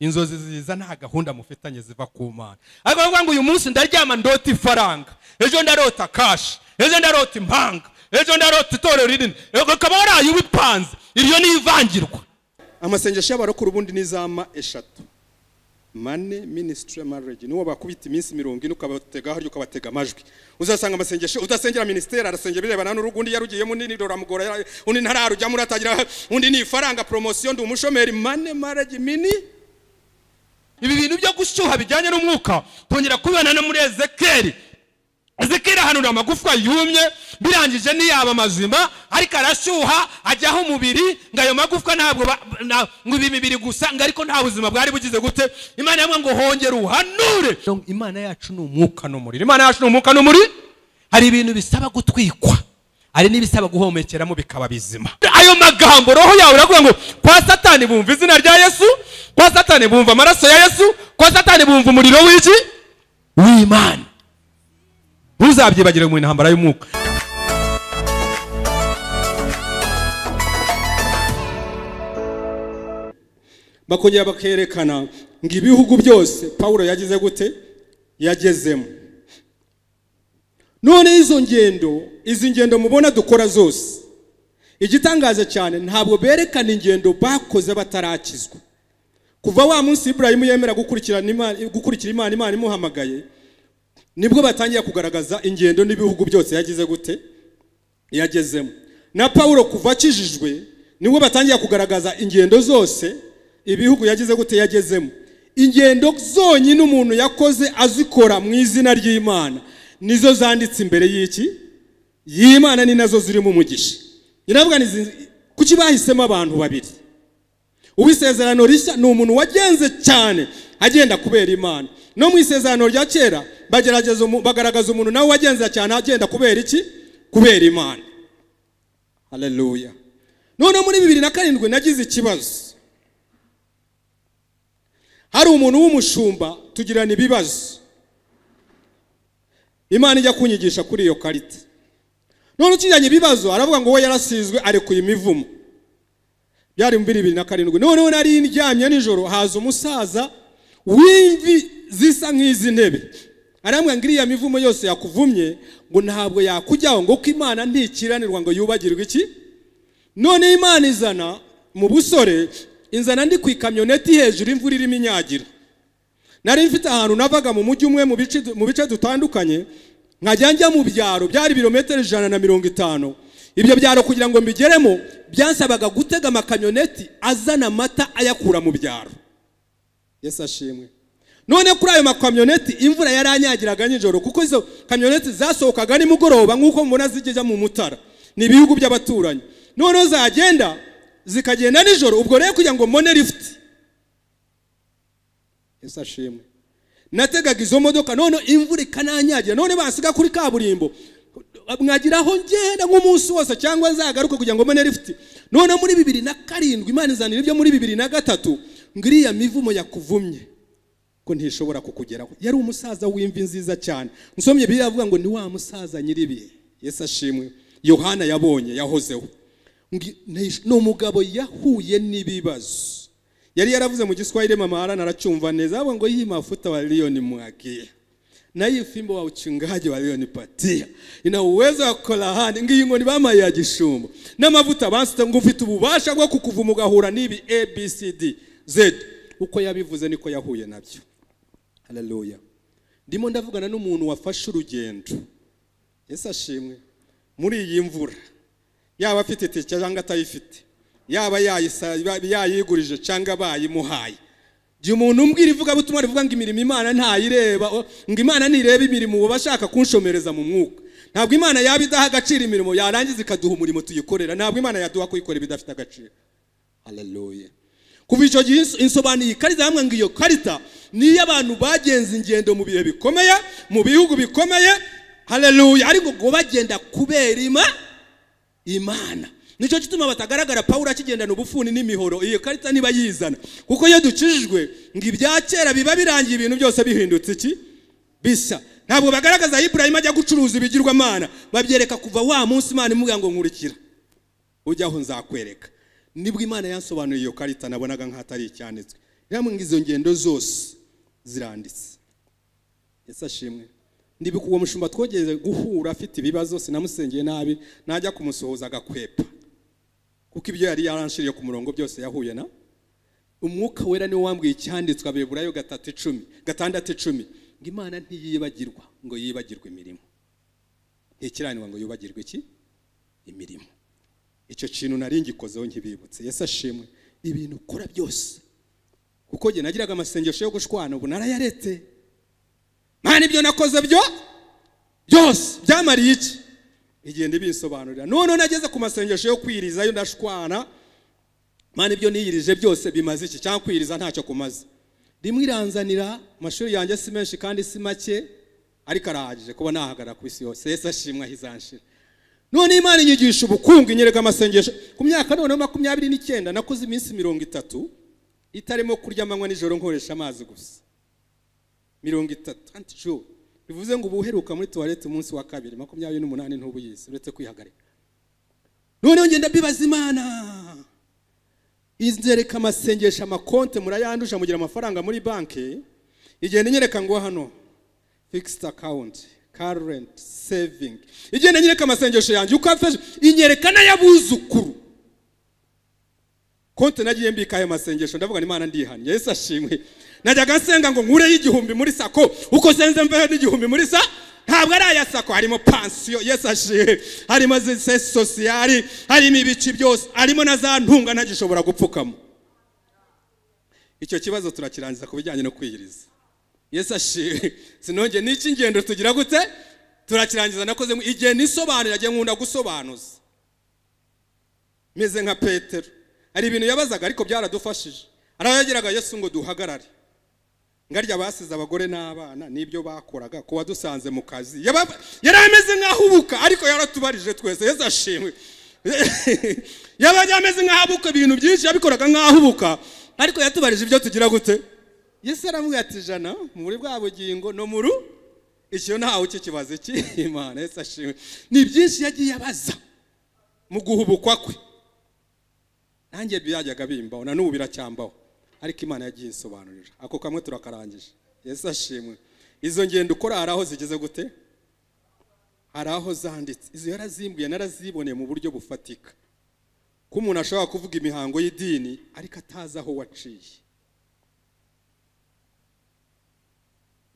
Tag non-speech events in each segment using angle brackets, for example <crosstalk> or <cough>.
inzozi ziza nta gahunda mufitanye ziva ku mana. Ariko bavuga ngo uyu munsi ndaryama ndota ifaranga. Ejo ndarota kashi ejo ndarota impanga ejo ndarota itorero rinini. Ukaba waraye ubipanze iryo ni ivangirwa. Amasengesho y'abarokora ubundi ni zama eshatu. Mane minisitiri marriage. Niwo bakubita iminsi mirongo ine ukabatega harya ukabatega amajwi. Uzasanga amasengesho udasengera minisiteri arasengera birebana n'urugo undi yarugiyemo undi nidoramugora undi ntararujyamo uratagira undi ni ifaranga poromosiyo ndi umushomeri. Mane marriage mini? Ibi bintu byo gushyuha bijyanye n'umwuka tongera kubibona no muri ezekeri ezekeri ahanura amagufwa yumye birangije ntiyaba mazima ariko arashyuha ajyaho umubiri ngo ayo magufwa ntabwo ngo ibi mibiri gusa ngo ariko nta buzima bwari bugize gute. Imana yamwe ngo hongere uhanure. Imana yacu ni umwuka n'umuriro. Imana yacu ni umwuka n'umuriro. Hari ibintu bisaba gutwikwa. Hari n'ibisaba guhomekeramo bikaba bizima. Ayo magambo roho yawe uravuga ngo kwa satani bumva izina rya yesu? Kwa satani bumva amaraso ya yesu? Kwa satani bumva umuriro w'iki? W'imana. Ntuzabyibagire mu intambara y'umwuka. Bakongera bakerekana ngo ibihugu byose pawulo yagize gute? Yagezemo. None izo ngendo izi ngendo mubona dukora zose. Igitangaje cyane ntabwo berekana ingendo bakoze batarakizwa. Kuva wa munsi Ibrahimu yemera gukurikira imana imana imuhamagaye ni bwo batangiye kugaragaza ingendo n'ibihugu byose yagize gute? Yagezemo. Na pawulo kuva akijijwe ni bwo batangiye kugaragaza ingendo zose ibihugu yagize gute? Yagezemo. Ingendo zonyine umuntu yakoze azikora mu izina ry'imana. Nizo zanditse imbere y'iki? Y'imana ni na zo zirimo umugisha nyiravuga kuki bahisemo abantu babiri? Uw'isezerano rishya ni umuntu wagenze cyane agenda kubera imana. No mu isezerano rya kera bagaragaza umuntu nawe wagenze cyane agenda kubera iki? Kubera imana. Haleluya noneho muri bibiri na karindwi nagize ikibazo. Hari umuntu w'umushumba tugirana ibibazo. Imana ijya kunyigisha kuri iyo karita. None ukijyanye ibibazo aravuga ngo we yarasizwe arekuye imivumo. Byari mu bibiri na karindwi. Noneho nari ndyamye nijoro haza umusaza w'imvi zisa nk'izi ntebe arambwira ngo iriya mivumo yose yakuvumye ngo ntabwo yakujyaho ngo ko imana ntikiranirwa ngo yubagirwe iki? None imana izana mu busore inzana ndi ku ikamyoneti hejuru imvura irimo inyagira nari mfite ahantu navaga mu mujyi umwe mu bice dutandukanye nkajya njya mu byaro byari ibirometero ijana na mirongo itanu. Ibyo byaro kugira ngo mbigeremo byansabaga gutega amakamyoneti azana amata ayakura mu byaro. Yesu ashimwe. None kuri ayo makamyoneti imvura yaranyagiraga nijoro kuko izo kamyoneti zasohokaga nimugoroba nk'uko mubona zijya mu mutara. Ni ibihugu by'abaturanyi. Noneho zagenda zikagenda nijoro ubwo rero kugira ngo mbone lifuti yesu ashimwe. Nategaga izo modoka none imvura ikananyagira none basiga kuri kaburimbo. Mwagira aho ngenda nk'umunsi wose cyangwa nzagaruke kugira ngo mbone lifuti none muri bibiri na karindwi imana izanira ibyo muri bibiri na gatatu ngo iriya mivumo yakuvumye. Ko ntishobora kukugeraho. Yari umusaza w'imvi nziza cyane. Nsomye biriya avuga ngo ni wa musaza nyiribihe yesu ashimwe. Yohana yabonye yahozeho. Ni umugabo yahuye n'ibibazo. Yari yaravuze mu giswahili mama harana aracyumva neza. Ngo hii mafuta waliyonimwagia na hii fimbo wa uchungaji walionipatia ina uwezo wa kolahani ngiyi ngo bamaye ya gishumba n'amavuta bansita ngo ufite ububasha bwo kukuvuma ugahura n'ibi abcd z. Uko yabivuze niko yahuye nabyo. Haleluya ndimo ndavugana n'umuntu wafashe urugendo. Yesu ashimwe. Muri iyi mvura. Yaba afite itike cyangwa atayifite yaba yayigurije cyangwa bayimuhaye. Jya umuntu umbwira ivugabutumwa rivuga ngo imirimo imana ntayireba ngo imana ntireba imirimo uba bashaka kunshomereza mu mwuka. Ntabwo imana yaba idaha agaciro imirimo yarangiza ikaduha umurimo tuyikorera. Ntabwo imana yaduha kuyikora ibidafite agaciro. Haleluya kuva icyo gihe inso- insobanuye ikarita hamwe ngo iyo karita ni iy'abantu bagenze ingendo mu bihe bikomeye mu bihugu bikomeye. Haleluya ariko ngo bagenda kubera ima imana. Ni cyo gituma batagaragara pawulo akigendana ubufuni n'imihoro. Iyo karita niba yizana. Kuko iyo dukijijwe ngo ibya kera biba birangiye ibintu byose bihindutse iki? Bisa. Ntabwo bagaragaza iburayimu ajya gucuruza ibigirwamana babyereka kuva wa munsi imana imubwira ngo nkurikira. Ujyaho nzakwereka. Nibwo imana yansobanuriye iyo karita nabonaga nk'atari icyanditswe ngo izo ngendo zose ziranditse. Ese ashimwe? Ndibuka uwo mushumba twogeze guhura afite ibibazo sinamusengeye nabi najya kumusohoza agakwepa. Kuko ibyo yari yaranshiriye ku murongo byose yahuye na umwuka wera ni we wambwiye icyanditswe abeburayo gatatu icumi gatandatu icumi. Ngo imana ntiyibagirwa ngo yibagirwe imirimo. Ntikiranirwa ngo yibagirwe iki? Imirimo. Icyo kintu nari ngikozeho nkibibutse. Yesu ashimwe. Ibintu ukora byose. Kuko njye nagiraga amasengesho yo gushwana ubu narayaretse. Mwana ibyo nakoze byo? Byose. Byamariye iki? Igenda ibisobanurira noneho nageze ku masengesho yo kwirizayo ndashwana mwana ibyo niyirije byose bimaze iki? Cyangwa kwiriza ntacyo kumaze? Rimwe iranzanira amashuri yanjye si menshi kandi si make ariko arahagije kuba nahagarara ku isi yose. Yesi ashimwa ahizanshira none imana inyigisha ubukungu inyereka amasengesho ku myaka noneho makumyabiri n'icyenda nakoze iminsi mirongo itatu itarimo kurya amanywa nijoro nkoresha amazi gusa. Mirongo itatu antijo bivuze ngo uba uheruka muri tuwarete umunsi wa kabiri makumyabiri n'umunani ntubuyizi uretse kwihagarika. Noneho ngenda mbibaza imana. Inzereka amasengesho amakonte murayandusha mugira amafaranga muri banki. Igenda inyereka ngo hano fixed account current saving. Igenda inyereka amasengesho yanjye uko afashe inyereka n'ayabuzukuru. Konte nagiye mbika ayo masengesho ndavuga imana ndihanye yesu ashimwe. Najyaga nsenga ngo nkureyo igihumbi muri sako uko senze mveho n'igihumbi muri sa? Ntabwo ari aya sako harimo pansiyo. Yesu ashimwe harimo sesi sosiyari harimo ibice byose. Harimo na za ntunga ntagishobora gupfukamo. Icyo kibazo turakirangiza ku bijyanye no kwiyiriza yesu ashimwe sinongeye n'iki ingendo tugira gute? Turakirangiza nakoze igihe nisobanura agiye nkunda gusobanuza. Meze nka petero. Hari ibintu yabazaga ariko byaradufashije. Arayagiraga yesu ngo duhagarare. Ngarya basize abagore n'abana n'ibyo bakoraga kuba dusanze mu kazi. Yari ameze nk'ahubuka ariko yaratubarije twese yesu ashimwe. <laughs> Yaba ameze nk'ahubuka ibintu byinshi yabikoraga nk'ahubuka ariko yatubarije ibyo tugira gute? Yesu aramubwira ati jana muri bwa bugingo no muri icyo ntawe ukikibaza iki <laughs> imana yesu ashimwe. Ni byinshi yagiye abaza mu guhubukwa kwe. Nanjye byajyaga bimbaho na n'ubu biracyambaho. Ariko imana yagiye isobanurira ako kamwe turakarangije. Yesu ashimwe. Izo ngendo ukora hari aho zigeze gute? Hari aho zanditse. Izo yarazimbuye naraziboneye mu buryo bufatika. Ko umuntu ashobora kuvuga imihango y'idini ariko atazi aho waciye.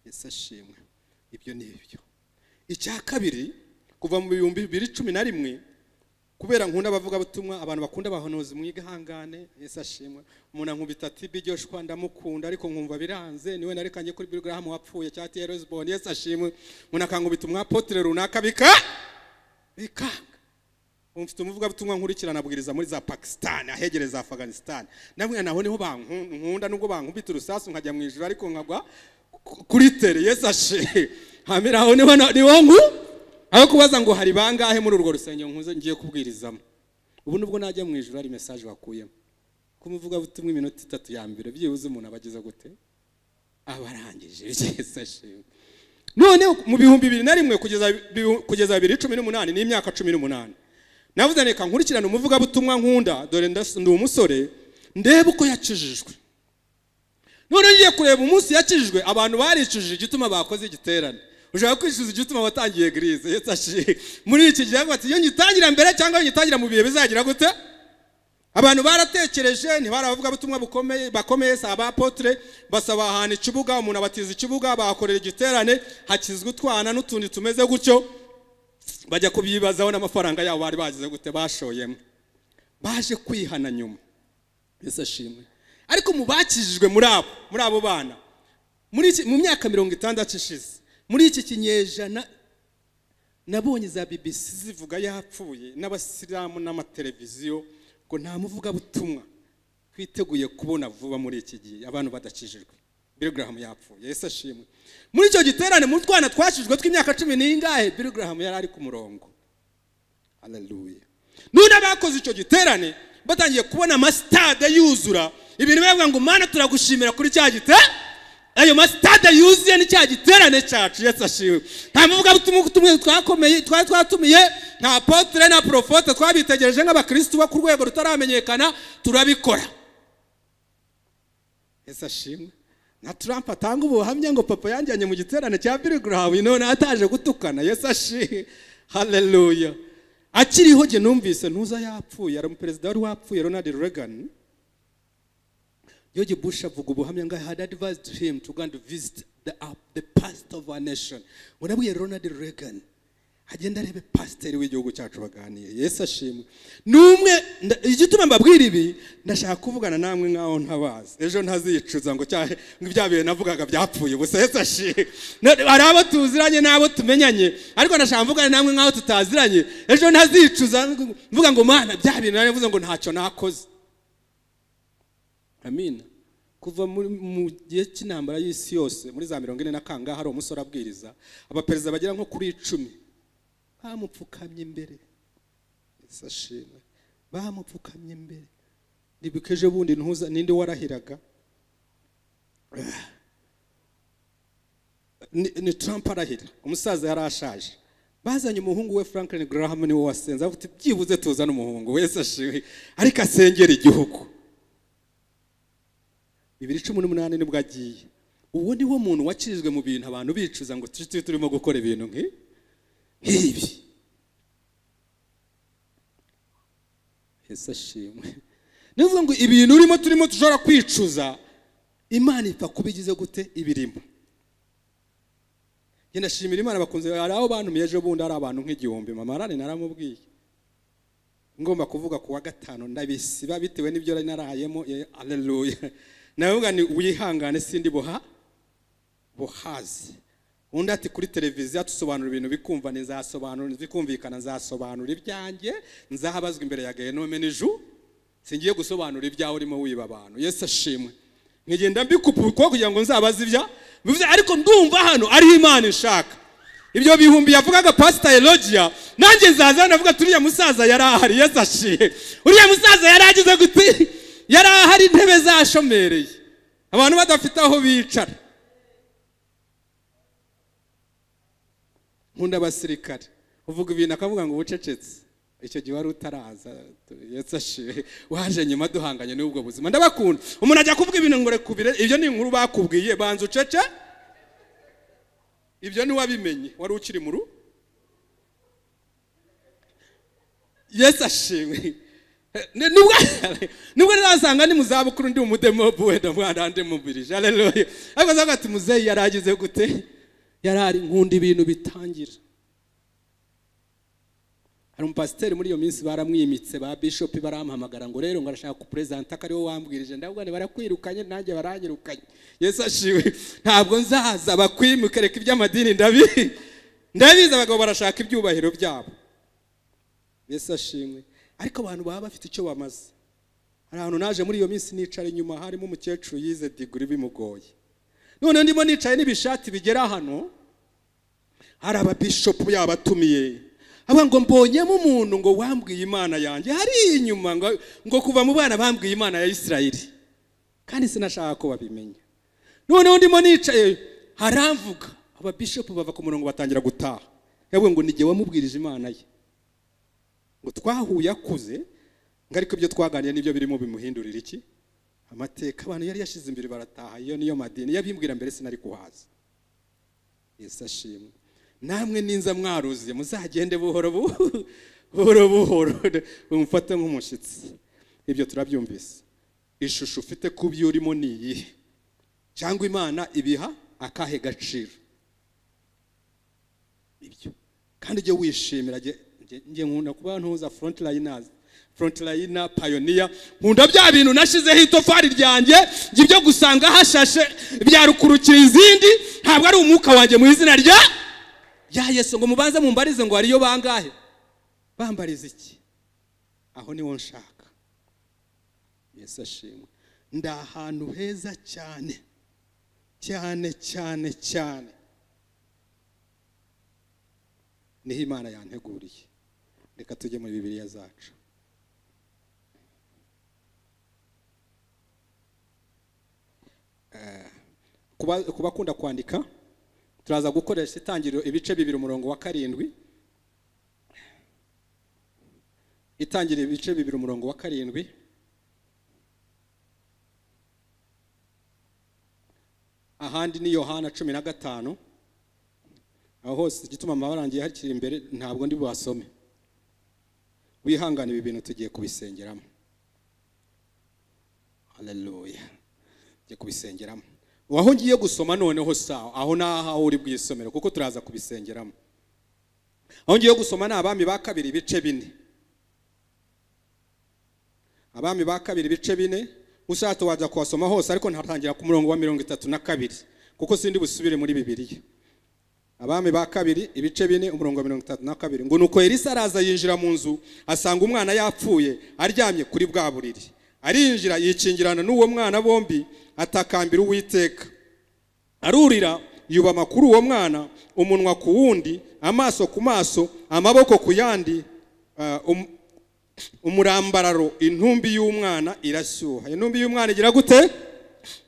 Yesu ashimwe. Ibyo ni ibyo. Icya kabiri kuva mu bihumbi bibiri cumi na rimwe kubera nkunda abavugabutumwa abantu bakunda abahanuzi mwiga ihangane yesu ashimwe. Umuntu ankubita tibi joshua ndamukunda ariko nkumva biranze ni we narekanye kuri birigaramu wapfuye cya tiyereziboni yesu ashimwe. Umuntu akankubita umwapotere runaka bika bikanga mfite umuvugabutumwa nkurikirana abwiriza muri za pakisitani ahegereye za afaganisitani namwe naho ni ho bankunda nubwo bankubita urusasu nkajya mu ijoro ariko nkagwa kuri tere yesu ashimwe hamira aho ni ho ni ho ngu? Aho kubaza ngo hari bangahe muri urwo rusengero? Ngiye kubwirizamo. Ubu nubwo najya mu ijoro hari mesaje wakuyemo kumuvuga butumwa iminota itatu ya mbere byibuze umuntu aba ageze gute? Aba arangije none mu bihumbi bibiri na rimwe kugeza bibiri cumi n'umunani n'imyaka cumi n'umunani navuze reka nkurikirane umuvugabutumwa nkunda dore ndi umusore ndebe uko yakijijwe. None ngiye kureba umunsi yakijijwe abantu baricujije igituma bakoze igiterane. Ushobora kwishyuza igituma watangiye girize muri iki gihe bati iyo ngitangira mbere cyangwa iyo ngitangira mu bihe bizagira gute? Abantu baratekereje ntibaravuga ubutumwa bukomeye bakomeye si abapotre basaba ahantu ikibuga umuntu abatiza ikibuga bahakorera igiterane hakizwa utwana n'utundi tumeze gutyo. Bajya kubyibazaho n'amafaranga yabo bari bagize gute bashoyemo. Baje kwihana nyuma. Mbese ashimwe ariko mu bakijijwe muri abo muri abo bana mu myaka mirongo itandatu ishize muri iki kinyejana nabonye za bbc zivuga yapfuye n'abasilamu n'amateleviziyo ngo nta muvugabutumwa twiteguye kubona vuba muri iki gihe abantu badakijijwe birigarahamu yapfuye ese ashimwe. Muri icyo giterane mu twana twashijwe tw'imyaka cumi n'ingahe birigarahamu yari ari ku murongo. Haleluya none abakoze icyo giterane batangiye kubona amasitade yuzura ibintu bivuga ngo mana turagushimira kuri cya giterane ayo masitade yuzuye ni cya giterane cyacu yesu ashiwe nta muvugabutumwa twakomeye twari twatumiye nta potire na porofote twabitegereje nk'abakirisitu bo ku rwego rutaramenyekana turabikora. Ese ashimwe na Trump atanga ubuhamya ngo papa yanjyanye mu giterane cya Graham. None ataje gutukana. Yesu ashimwe haleluya akiriho jye numvise. Ntuza yapfuye. Ari umuperezida wari wapfuye Ronald Reagan. George Bush avuga ubuhamya ngo had advised him to go and visit the, uh, the pastor of our nation. Urabwiye Ronald Reagan agenda arebe pasiteri w'igihugu cyacu baganiye yesu ashimwe. N'umwe igituma mbabwira ibi ndashaka kuvugana namwe nk'aho ntabazi. Ejo ntazicuza ngo ibya bihe navugaga byapfuye. Gusa yesu ashimwe. Hari abo tuziranye n'abo tumenyanye. Ariko ndashaka mvugana namwe nk'aho tutaziranye. Ejo ntazicuza mvuga ngo mana bya bintu nari mvuze ngo ntacyo nakoze. Amina kuva mu gihe cy'intambara y'isi yose muri za mirongo ine na kangahe hari umusore abwiriza abaperezida bagera nko kuri icumi. Bamupfukamye imbere. Ashimwe. Bamupfukamye imbere. Ndibuka ejo bundi ntuza ninde warahiraga? <sighs> Ni, Trump arahira. Umusaza yari ashaje. Bazanye umuhungu we Franklin Graham ni we wasenze. Avuga ati byibuze tuzane umuhungu. Wese ashimwe. Ariko asengera igihugu. Bibiri cumi n'umunani ni bwo agiye. Uwo ni wo muntu wakirijwe mu bintu abantu bicuza ngo tujye turimo gukora ibintu nk'ibi. Yesu ashimwe. Nivuga ngo ibintu urimo turimo dushobora kwicuza imana ipfa kuba igize gute? Ibirimo. Ndashimira imana bakunze hari aho bantumiye ejo bundi hari abantu nk'igihumbi. Mama arani naramubwiye. Ngomba kuvuga ku wa gatanu. Ndabisiba bitewe n'ibyo nari narayemo. Ye- aleluya navuga ni wihangane sindi buha buhazi. Undi ati kuri televiziyo tusobanura ibintu bikumva nzasobanura bikumvikana nzasobanura ibyanjye nzahabazwa imbere ya gahenome n'iju singiye gusobanura ibyawe urimo wiba abantu. Yesu ashimwe. Nkigenda mbikupa kugira ngo nzabaze ibya bivuze ariko ndumva hano ariho imana ishaka. Ibyo bihumbi yavugaga pasita elogia nanjye nzaza navuga ati uriya musaza yari ahari yesu ashiye uriya musaza yari agize guti yari ahari intebe zashomereye. Abantu badafite aho bicara. Nkunda abasirikare. Uvuga ibintu akavuga ngo ubucecetse. Icyo gihe wari utaraza waje nyuma duhanganye n'ubwo buzima. Ndabakunda. Umuntu ajya kuvuga ibintu ngo rekubire ibyo ni inkuru bakubwiye. Banza ucece. Ibyo ntiwabimenye wari ukiri mu rugo? Yesu ashimwe nubwo nazasanga <laughs> ni mu zabukuru ndi umudemobu wenda mwana ndemubirije aleluya ariko zavuga ati muzeyi yari agize gute? Yari ari nkunda ibintu bitangira. Hari umupasiteri muri iyo minsi baramwimitse ba bishopi baramuhamagara ngo rero ngo arashaka kuperezanta ko ari we wambwirije. Ndavuga barakwirukanye nanjye baranyirukanye. Yesu ashiwe. Ntabwo nzaza bakwimuke reka iby'amadini ndabi ndabizi abagabo barashaka ibyubahiro byabo. Yesu ashimwe ariko abantu baba bafite icyo bamaze. Hari ahantu naje muri iyo minsi nicara inyuma harimo umukecuru yize diguri bimugoye. None ndimo nicaye n'ibishati bigera hano hari ababishopu yabatumiye. Avuga ngo mbonyemo umuntu ngo wambwiye imana yanjye. Hari inyuma ngo, kuva mu bana bambwiye imana ya isirayeli. Kandi sinashaka ko babimenya. Noneho ndimo nicaye haramvuga. Ababishopu bava ku murongo batangira gutaha. Yavuga ngo n'igihe wamubwirije imana ye. Ngo twahuye akuze ngo ariko ibyo twaganiye ni byo birimo bimuhindurira iki? Amateka abantu yari yashize imbere barataha iyo niyo madini. Iyo abimbwira mbere sinari kuhaza. Yesu ashimwe. Namwe ninza mwaruziye muzagende buhoro bu- <laughs> buhoro buhoro mumufate nk'umushyitsi. Ibyo turabyumvise. Ishusho ufite ku byo urimo ni iyihe? Cyangwa imana ibiha akahe gaciro? Ibyo. Kandi ujye wishimira njye nkunda kuba ntuza frontliners frontliner pioneer. Nkunda bya bintu nashizeho itofari ryanjye njye ibyo gusanga hashashe byarukurukira izindi ntabwo ari umwuka wanjye mu izina rya rya yesu. Ngo mubanze mumbarize ngo hariyo bangahe? Bambariza iki? Aho niwo nshaka. Yesu ashimwe. Ndi ahantu heza cyane. Cyane cyane cyane. Niho imana yanteguriye. Reka tujye muri bibiliya zacu. Eh, ku bakunda kwandika turaza gukoresha itangiriro ibice bibiri umurongo wa karindwi. Itangiriro ibice bibiri umurongo wa karindwi. Ahandi ni yohana cumi na gatanu. Aho hose igituma amabarangiye hakiri imbere ntabwo ndi buhasome. Wihangane ibi bintu tugiye kubisengeramo. Haleluya tugiye kubisengeramo. Aho ngiye gusoma noneho sawa aho naho aho uri bwisomero kuko turaza kubisengeramo. Aho ngiye gusoma ni abami ba kabiri ibice bine. Abami ba kabiri ibice bine ushatse wajya kuhasoma hose ariko ntatangira ku murongo wa mirongo itatu na kabiri kuko sindi busubire muri bibiliya. Abami ba kabiri ibice bine umurongo mirongo itatu na kabiri. Ngo nuko elisa araza yinjira mu nzu asanga umwana yapfuye aryamye kuri bwa buriri. Arinjira yikingirana n'uwo mwana bombi atakambira uwiteka. Arurira yubama kuri uwo mwana umunwa ku wundi amaso ku maso amaboko ku yandi ah, um- umurambararo intumbi y'umwana irashyuha. Intumbi y'umwana igira gute?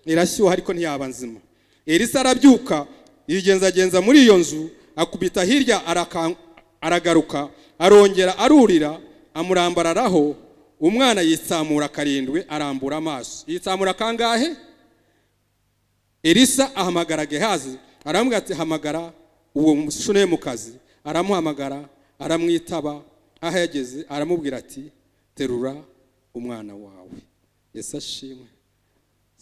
Irashyuha ariko ntiyaba nzima. Elisa arabyuka yigenzagenza muri iyo nzu akubita hirya aragaruka arongera arurira amurambararaho umwana yitsamura karindwi arambura amaso. Yitsamura kangahe? Elisa ahamagara gehazi aramubwira ati hamagara uwo mushunemukazi aramuhamagara aramwitaba aho yageze aramubwira ati terura umwana wawe. Yesu ashimwe.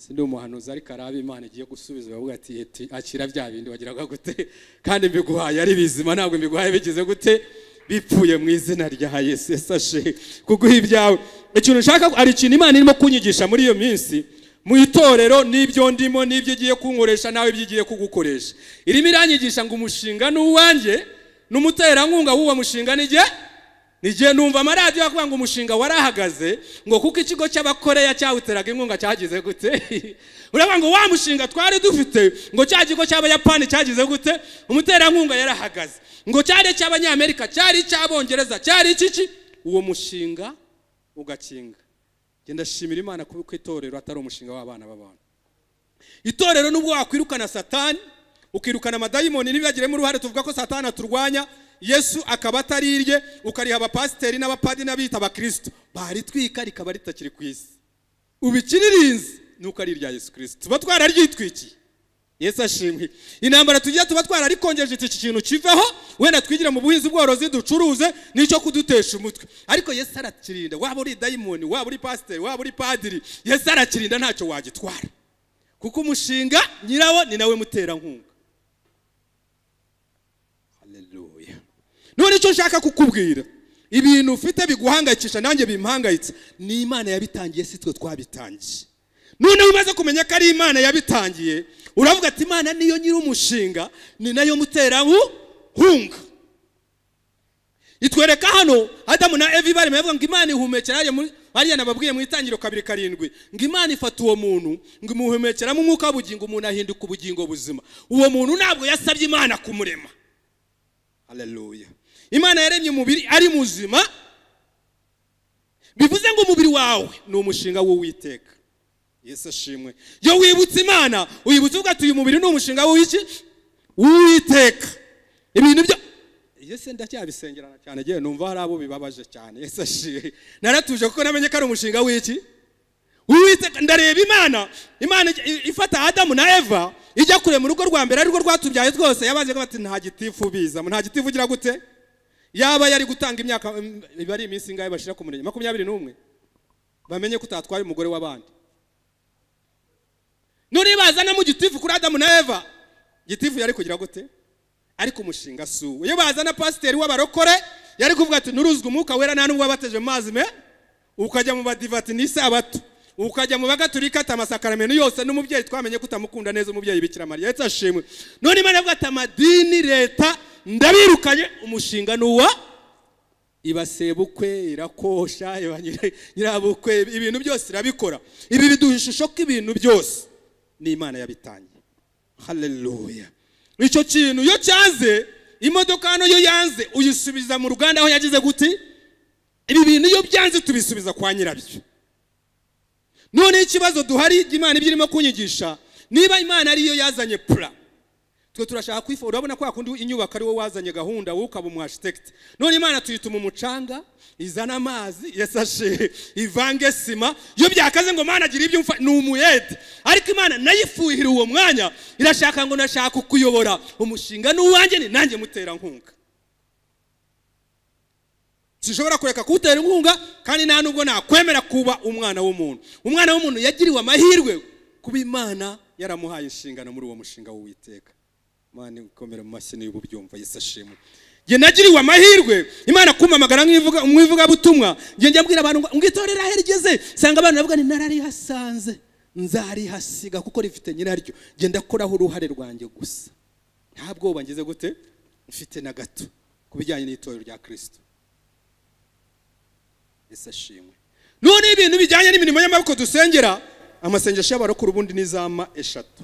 Sindi umuhanuzi ariko araba imana igiye gusubiza bavuga ati akira bya bindi wagiraga gute? Kandi mbiguhaye ari bizima ntabwo mbiguhaye bigize gute? Bipfuye mu izina rya yesu yesu ashe kuguha ibyawe. Ikintu nshaka hari ikintu imana irimo kunyigisha muri iyo minsi mu itorero n'ibyo ndimo n'ibyo igiye kunkoresha nawe ibyo igiye kugukoresha. Irimo iranyigisha ngo umushinga ni uwanjye n'umuterankunga w'uwo mushinga ni jye? Nigiye numva amaradiyo avuga ngo umushinga warahagaze ngo kuko ikigo cy'abakoreya cyawuteraga inkunga cyagize gute? <laughs> Uravuga ngo wa mushinga twari dufite ngo cya kigo cy'abayapani cyagize gute? Umuterankunga yarahagaze. Ngo cyari icy'abanyamerika cyari icy'abongereza cyari ikiki uwo mushinga ugakinga. Genda shimira imana kuko itorero atari umushinga w'abana b'abantu. Itorero nubwo wakwirukana satani ukirukana amadayimoni ntibibagiremo uruhare tuvuga ko satani aturwanya yesu akaba atari irye ukariha abapasiteri n'abapadiri n'abita abakristo. Baritwika rikaba ritakiri ku isi. Ubu ikiririnze ni uko ari irya yesu kirisito tuba twararyitwikiye yesu ashimwe. Intambara tugiye tuba twararikongeje iki kintu kiveho wenda twigire mu buhinzi bworozi ducuruze n'icyo kudutesha umutwe. Ariko yesu arakirinda waba uri dayimoni waba uri pasiteri waba uri padiri yesu arakirinda ntacyo wagitwara. Kuko umushinga nyirawo ni nawe muterankunga haleluya none icyo nshaka kukubwira. Ibintu ufite biguhangayikisha nanjye bimpangayitse ni imana yabitangiye si twe twabitangiye. Noneho umaze kumenya ko ari imana yabitangiye uravuga ati imana niyo nyiri umushinga ni na yo muterankunga itwereka hano adamu na evi barimo bavuga ngo imana ihumekera hariya nababwiye mu itangiro kabiri karindwi ngo imana ifata uwo muntu ngo imuhumekeramo umwuka w'ubugingo umuntu ahinduka ubugingo buzima. Uwo muntu ntabwo yasabye imana kumurema. Haleluya imana yaremye umubiri ari muzima bivuze ngo umubiri wawe ni umushinga w'uwiteka. Yesu ashimwe. Iyo wibutse imana wibutse uvuga ati uyu mubiri ni umushinga w'iki? W'uwiteka ibintu byo yesu ndacyabisengerana cyane ngewe numva hari abo bibabaje cyane. Yesu ashimwe. Naratuje kuko namenye ko ari umushinga w'iki? W'uwiteka ndareba imana. Imana ifata adamu na eva ijya kure mu rugo rwa mbere arirwo rwatubyaye twose. Yabaze bati nta gitifu biza nta gitifu ugira gute? Yaba yari gutanga imyaka iba ari iminsi ingahe bashyira ku murenge. Makumyabiri n'umwe bamenye ko utatwaye umugore w'abandi. None bazana mu gitifu kuri adamu na eva. Gitifu yari kugira gute? Ariko umushinga si uwo iyo bazana pasiteri w'abarokore yari kuvuga ati nuruzwe umwuka wera nta n'ubwo wabateje mu mazi me? Ukajya mu badivati n'isabato ukajya mu bagaturika ati amasakaramentu yose n'umubyeyi twamenye ko utamukunda neza umubyeyi bikira mariya. Yetse ashimwe. None imana avuga ati amadini leta ndabirukanye. Umushinga ni uwa? Ibasebukwe irakosha nyirabukwe ibintu byose irabikora. Ibi biduha ishusho ko ibintu byose ni imana yabitangiye. Haleluya icyo kintu iyo cyanze imodoka hano yo yanze uyisubiza mu ruganda aho yagize guti ibi bintu iyo byanze tubisubiza kwa nyirabyo. None ikibazo duhari imana ibyo irimo kunyigisha. Niba imana ariyo yazanye pura twe turashaka kwifuza urabona ko hakundi inyubako ari wazanye gahunda wowe ukaba umu none imana tuyituma umucanga izana amazi yasashe ivange sima. Iyo byakaze ngo mana agira ibyo umfa ni umuyede. Ariko imana nayifuhira uwo mwanya. Irashaka ngo nashaka kuyobora umushinga n'uwanjye ni nanjye muterankunga sinshobora kureka kuwutera inkunga kandi nta nubwo nakwemera kuba umwana w'umuntu. Umwana w'umuntu yagiriwe amahirwe kuba imana yaramuhaye inshingano muri uwo mushinga w'uwiteka. Imana ikomera mu mashyi niba ubyumva yesu ashimwe njye nagiriwe amahirwe imana kumpamagara nk'ivuga mu ivugabutumwa njye njya mbwira abantu ngo itorero aho rigeze nsanga abantu bavuga ni nararihasanze nzarihasiga kuko rifite nyiraryo. Njye ndakoraho uruhare rwanjye gusa. Nta bwoba ngeze gute? Mfite na gato ku bijyanye n'itorero rya kirisito ese ashimwe none ibintu bijyanye n'imirimo y'amaboko dusengera amasengesho y'abarokora ubundi ni za ma eshatu.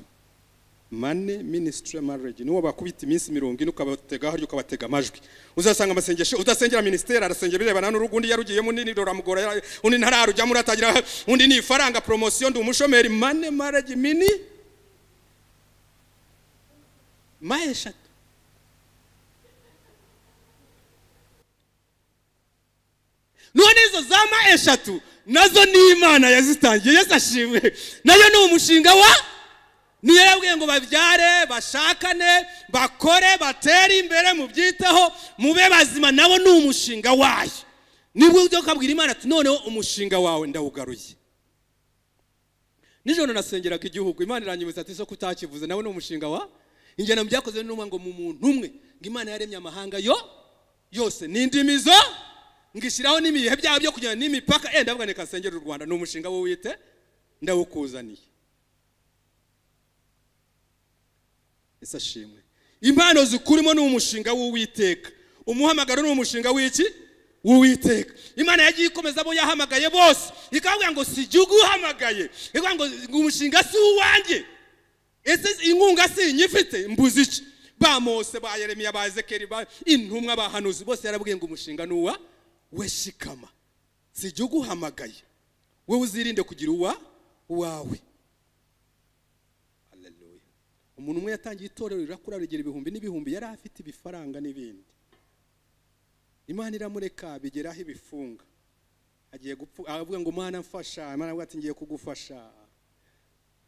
Mane minisitiri marege niwo bakubita iminsi mirongo ine ukabatega harya ukabatega amajwi. Uzasanga amasengesho udasengera minisiteri arasengera birebana n'urugo undi yarugiyemo undi ruramugora undi ntararujyamo uratagira undi ni ifaranga poromosiyo ndi umushomeri. Mane marege mini? Ma eshatu. None izo za ma eshatu na zo ni imana yazitangiye yesu ashimwe. Nayo ni umushinga wa? Niyo yabwiye ngo babyare bashakane bakore batere imbere mubyiteho mube bazima. Nabo ni umushinga wayo. Nibwo ujya ukabwira imana ati noneho umushinga wawe ndawugaruye. Nijoro nasengeraga igihugu. Imana iranyibutsa ati isoko utakivuze? Nawe ni umushinga wa? Ingena mu byakozwe n'umwe ngo mu muntu umwe. Ngo imana yaremye amahanga yo yose. N'indimi zo? Ngishyiraho n'ibihe byabo byo kugenda n'imipaka. Enda ndavuga reka nsengere u rwanda. Ni umushinga w'uwite ndawukuzaniye. Ese ashimwe? Impano zikurimo ni umushinga w'uwiteka. Umuhamagaro ni umushinga w'iki? W'uwiteka. Imana yagiye ikomeza abo yahamagaye bose. Ikavuga ngo si igihugu uhamagaye. Ikavuga ngo umushinga si uwanjye. Ese inkunga si inyifite mbuze iki? Ba mose ba yeremiya ba ezekeri ba intumwa bahanuzi bose yarabwiye ngo umushinga ni uwa we shikama si igihugu uhamagaye uzirinde kugira uwa Hallelujah. umuntu umwe yatangiye itorero rirakura rigira ibihumbi n'ibihumbi yari afite ibifaranga n'ibindi. Imana iramureka bigeraho ibifunga. Agiye gupfu aravuga ngo mwana mfasha. Imana aravuga ati ngiye kugufasha.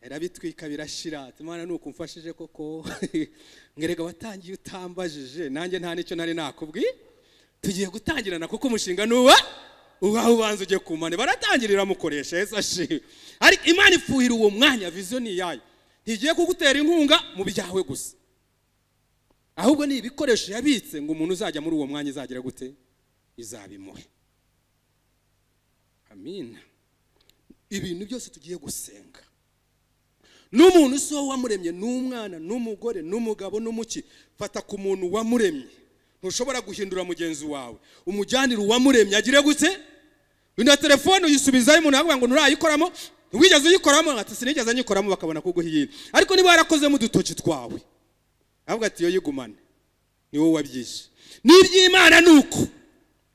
Irabitwika birashira imana ni ukumfashije koko? <laughs> Mwerega watangiye utambajije. Nanjye nta n'icyo nari nakubwiye. Tugiye gutangirana kuko umushinga ni uwa? Uwawe ubanza ujye ku mane baratangirira mukoresha yesu ashimwe. Ariko imana ifuhira uwo mwanya viziyo ni iyayo ntigiye kugutera inkunga mu byawe gusa. Ahubwo ni ibikoresho yabitse ngo umuntu uzajya muri uwo mwanya izagira gute? Izabimuhe. Amina ibintu byose tugiye gusenga. N'umuntu si wowe wamuremye n'umwana n'umugore n'umugabo n'umuki fata ku muntu wamuremye. Ntushobora guhindura mugenzi wawe. Umujyanire uwamuremye. Agire gute? Na telefone uyisubizayo umuntu aravuga ngo nturayikoramo wigeze uyikoramo? Ati sinigeze nyikoramo bakabona kuguha iyindi. Ariko niba yarakozemo udutoki twawe avuga ati yo yigumane. Ni wowe wabyishe n'iby'imana ni uko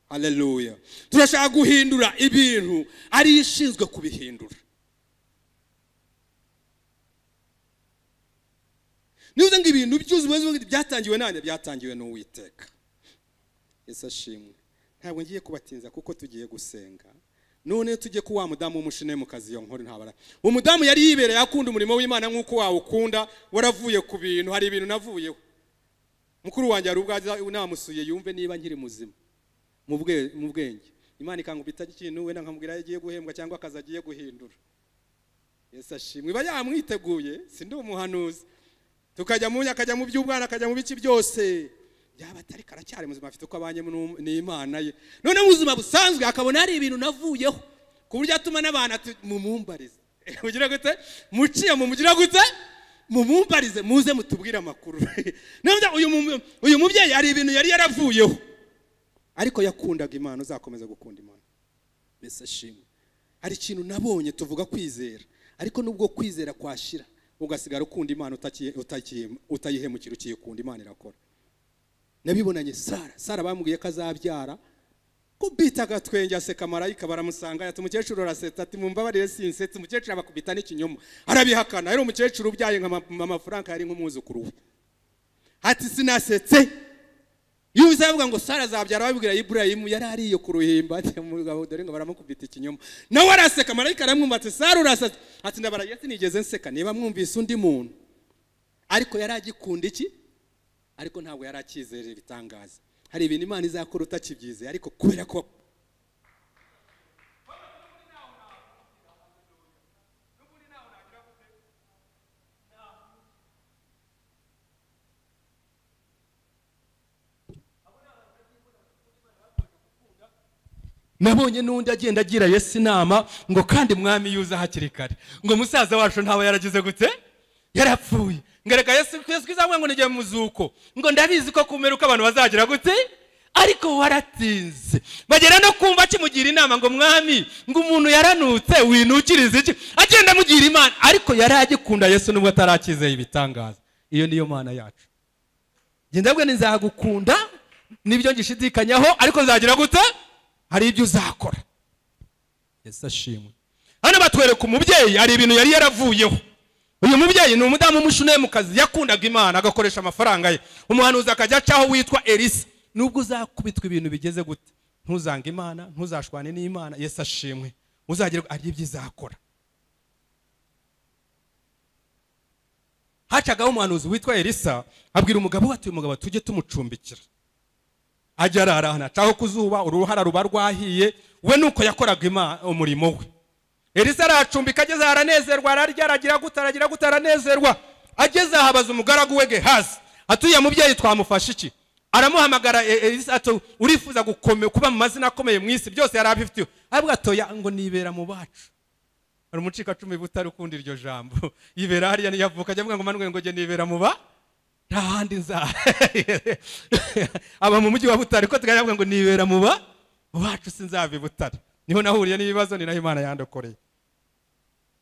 haleluya turashaka guhindura ibintu ariyo ishinzwe kubihindura. Niba ngo ibintu byuzuye byatangiwe nande byatangiwe n'uwiteka. Ese ashimwe ntabwo ngiye kubatinza kuko tugiye gusenga. None tujye ku wa mudamu w'umushine mu kazi iyo nkuru ntabara. Umudamu yari yibereye akunda umurimo w'imana nk'uko wawukunda waravuye ku bintu hari ibintu navuyeho. Mukuru wanjye hari ubwo namusuye yumve niba nkiri muzima. Mu bwenge. Imana ikangubita ikintu wenda nkamubwira aho agiye guhembwa cyangwa akazi agiye guhindura. Yesu ashimwe. Iba yamwiteguye si ndi umuhanuzi. Tukajya mu akajya mu by'ubwana akajya mu biki byose. Byaba atari karacyari muzima afite uko abanye n'imana ye. None mu buzima busanzwe akabona hari ibintu navuyeho ku buryo atuma n'abantu mumumbarize. <laughs> Mugira gute? Muciye mu mugira gute? Mumumbarize muze mutubwire amakuru. <laughs> Uyu mubyeyi hari ibintu yari yaravuyeho. Ariko yakundaga imana uzakomeza gukunda imana. Mbese ashimwe. Hari ikintu nabonye tuvuga kwizera ariko nubwo kwizera kwashira ugasigara ukunda imana utayihemukira ukiyikunda imana irakora. Nabibonanye sara. Sara bambwiye ko azabyara. Kubita agatwenge aseka marayika baramusanga. Ati umukecuru araseta ati mumbabarire sinsetse umukecuru abakubita n'ikinyoma. Arabihakana. Yari umukecuru ubyaye nka frank yari nk'umwuzukuru we. Ati sinasetse. Iyo uzavuga ngo sara azabyara. Babibwira iburayimu yari ariyo ku ruhimba. Ati umugabo dore ngo baramukubita ikinyoma. Nawe araseka. Marayika aramwumva ati sara urasetse. Ati ndabaraye sinigeze nseka. Niba mwumvise undi muntu. Ariko yari agikunda iki? Ariko ntabwo yari akizera ibitangaza. Hari ibintu imana izakora utakibyizeye ariko kubera ko nabonye n'undi agenda agira yesu inama ngo kandi mwami yuza hakiri kare. Ngo musaza wacu ntaba yaragize gute? Yarapfuye. Ngareka yesu yesu izavuga ngo nigeye mu ngo ndabizi ko kumera uko abantu bazagira gute? Ariko waratinze. Bagera no kumva kimugira inama ngo mwami ngo umuntu yaranutse winukiriza iki? Agenda amugira imana. Ariko yari agikunda yesu nubwo atarakizeye ibitangaza. Iyo niyo mana yacu. Genda bwe nzagukunda ni byo ngishidikanyaho ariko nzagira gute? Hari ibyo uzakora. Yesu ashimwe. Hano batwereka umubyeyi hari ibintu yari yaravuyeho. Uyu mubyeyi ni umudamu w'umushunaye mu kazi yakundaga imana agakoresha amafaranga ye. Umuhanuzi akajya acaho witwa elisa. Nubwo uzakubitwa ibintu bigeze gute? Ntuzange imana ntuzashwane n'imana. Yesu ashimwe. Uzagira ari ibyo izakora. Hacagaho umuhanuzi witwa elisa abwira umugabo we ati mugabo tujye tumucumbikira. Ajya arara ahantu acaho ku zuba uruhara ruba rwahiye we nuko yakoraga umurimo we. Elisa aracumbika ageze aha aranezerwa ararya aragira gute aragira gute aranezerwa. Ageze aha abaza umugaragu we gehazi. Atuye mubyeyi twamufashe iki? Aramuhamagara elisa ati urifuza kuba mu mazina akomeye mu isi? Byose yari abifitiye. Arabwo atoya ngo nibera mu bacu. Hari umucikacumu butari ukunda iryo jambo. Yibera hariya niyavuka ajya avuga ngo manuwe ngo jye nibera mu ba nta handi nza. <laughs> Aba mu mujyi wa butare ko tukavuga ngo nibera mu ba bacu sinzava i butare ni ho nahuriye n'ibibazo ni naho imana yandokoreye.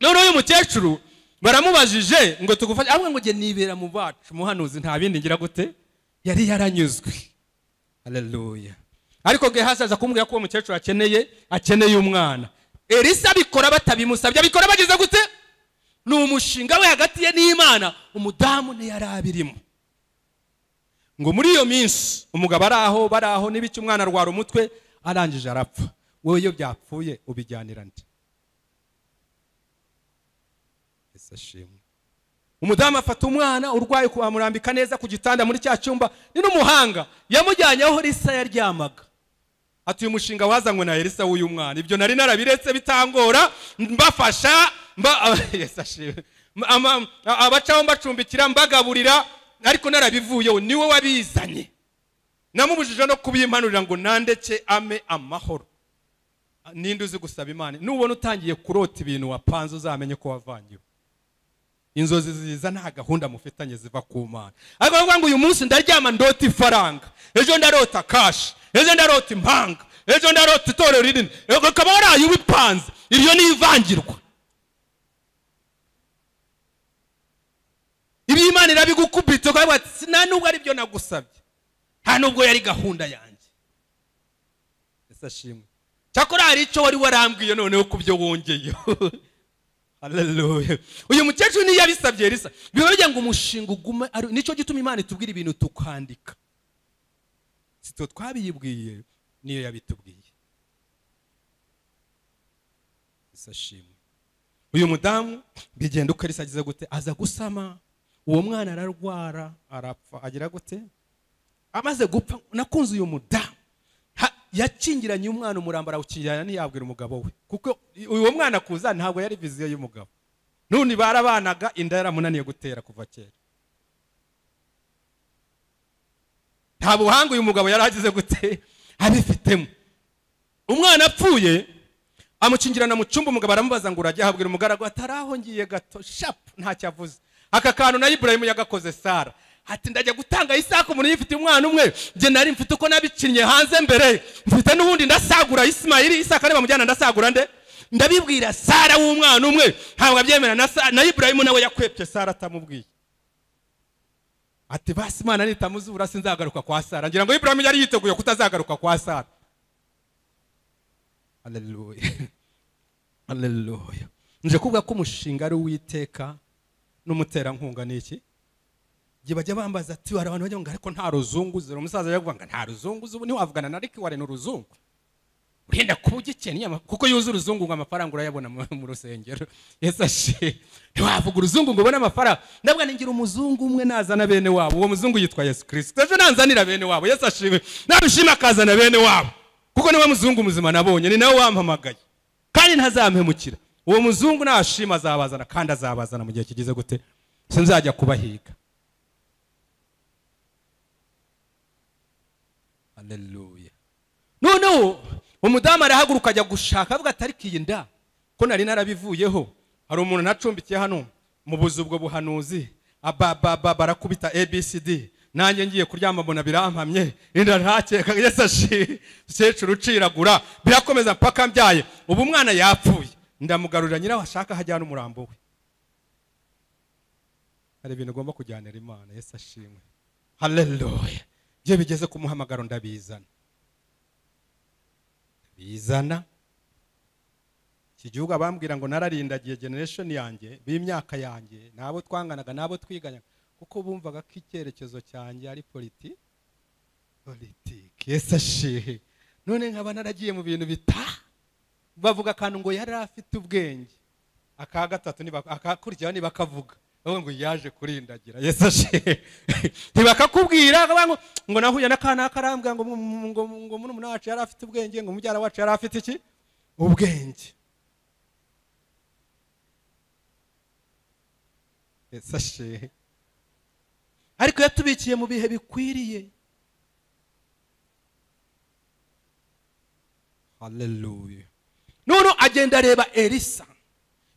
Noneho uyu mukecuru baramubajije ngo tugufashe. Avuga ngo jye nibera mu bacu muhanuzi nta bindi ngira gute? Yari yaranyuzwe. Haleluya. Ariko gehazi aza kumbwira ko uwo mukecuru akeneye akeneye umwana. Elisa abikora batabimusabye. Abikora bageze gute? Ni umushinga we hagati ye n'imana. Umudamu ntiyari abirimo. Ngo muri iyo minsi umugabo ari aho bari aho n'ibiki umwana arwara umutwe arangije arapfa. Wowe iyo byapfuye ubijyanira nde? Ashimwe umudamu afata umwana urwaye amurambika neza ku gitanda muri cya cyumba ni n'umuhanga. Yamujyanye aho risa yaryamaga. Ati uyu mushinga wazanywe na elisa w'uyu mwana. Ibyo nari narabiretse bitangora mbafasha <laughs> abacaho mbacumbikira mbagaburira ariko narabivuyeho ni we wabizanye. Namubujije no kubimpanurira ngo nandeke ame amahoro. Ninde uzi gusaba imana? Nubona utangiye kurota ibintu wapanze uzamenye ko wavangiwe. Inzozi ziza nta gahunda mufitanye ziva ku mana. Ariko bavuga ngo uyu munsi ndaryama ndota ifaranga. Ejo ndarota kashi ejo ndarota impanga ejo ndarota itorero rinini. Ukaba waraye ubipanze iryo ni ivangirwa. Ibi imana irabigukubita ukavuga ati nta nubwo ari byo nagusabye. Nta nubwo yari gahunda yanjye. Ese ashimwe. Cyakora hari icyo wari warambwiye noneho ku byo wongeyeho. <laughs> uyu mukecuru niyo yabisabye risa biba bigira ngo umushinga ugume ni cyo gituma imana itubwira ibintu tukandika si twe twabiyibwiye niyo yabitubwiye. Ese ashimwe uyu mudamu bigenda uko arisa agize gute? Aza gusama. Uwo mwana ararwara arapfa. Agira gute? Amaze gupfa nakunze uyu mudamu. Yakingiranye umwana umurambo arawukingirana ntiyabwira umugabo we. Kuko uwo mwana kuza ntabwo yari viziyo y'umugabo. None barabanaga inda yaramunaniye gutera kuva kera. Nta buhanga uyu mugabo yari agize gute? Abifitemo. Umwana apfuye amukingirana mu cyumba umugabo aramubaza ngo urajya ahabwira umugaragu atari aho ngiye gato? Shapu ntacyo avuze. Aka kantu na iburayimu yagakoze sara. Ati ndajya gutanga isaka umuntu yifitiye umwana umwe. Njye nari mfite uko nabikinnye hanze mbere. Mfite n'ubundi ndasagura isimayiri isaka niba mujyana ndasagura nde? Ndabibwira sara w'umwana umwe. Ntabwo abyemera. Na iburayimu nawe yakwepye sara atamubwiye. Ati basi imana nitamuzura sinzagaruka kwa sara. Ngira ngo iburayimu yari yiteguye kutazagaruka kwa sara. Aleluya aleluya nje kuvuga ko umushinga ari uwiteka n'umuterankunga ni iki? Igihe bajya bambaza ati hari abantu bajya ngo ariko nta ruzungu zero umusaza ajya kuvuga ngo nta ruzungu ubu ntiwavugana na Rick Warren uruzungu urenda kuba ugikeneye ama- kuko yuzuye uruzungu ngo amafaranga urayabona mu rusengero. Yesu ashe ntiwavuga uruzungu ngo ubone amafaranga. Ndabwo ningira umuzungu umwe nazana bene wabo. Uwo muzungu yitwa yesu kirisito ejo nanzanira bene wabo. Yesu ashimwe nabishima akazana bene wabo. Kuko niwe muzungu muzima nabonye ni nawe wampamagaye. Kandi ntazampemukira. Uwo muzungu nashima azabazana kandi azabazana mu gihe kigeze gute. Sinzajya kubahiga haleluya noneho umudamu arahaguruka ajya gushaka avuga ati ariko iyi nda ko nari narabivuyeho hari umuntu nacumbikiye hano mu buzu ubwo buhanuzi abababa barakubita abcd nanjye ngiye kuryama mbona birampamye inda ntakeka yesu ashi umukecuru uciragura birakomeza mpaka mbyaye ubu umwana yapfuye ndamugarurira nyiraho ashaka hajyana umurambo we. Hari ibintu ugomba kujyanira imana yesu ashimwe. Haleluya iyo bigeze ku muhamagaro ndabizana. Bizana iki gihugu abambwira ngo nararindagiye generation yanjye b'imyaka yanjye n'abo twanganaga n'abo twiganya kuko bumvaga ko icyerekezo cyanjye ari politi politiki yesu ashihe none nkaba naragiye mu bintu bita bavuga akantu ngo yari afite ubwenge. Aka gatatu niba- akakurikiraho niba akavuga bavuga ngo yaje kurindagira. Yesu ashihe ntibakakubwira. Ngo nahuye n'akana karambwira ngo ngo murumuna wacu yari afite ubwenge ngo mubyara wacu yari afite iki? Ubwenge. Yesu ashihe ariko yatubikiye mu bihe bikwiriye. Haleluya none agenda areba elisa.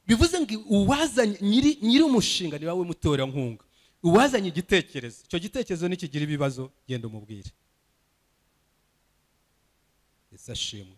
Bivuze ngo uwazanye nyiri nyiri umushinga ni wowe muterankunga uwazanye igitekerezo. Icyo gitekerezo nikigira ibibazo genda umubwire. Ese ashimwe?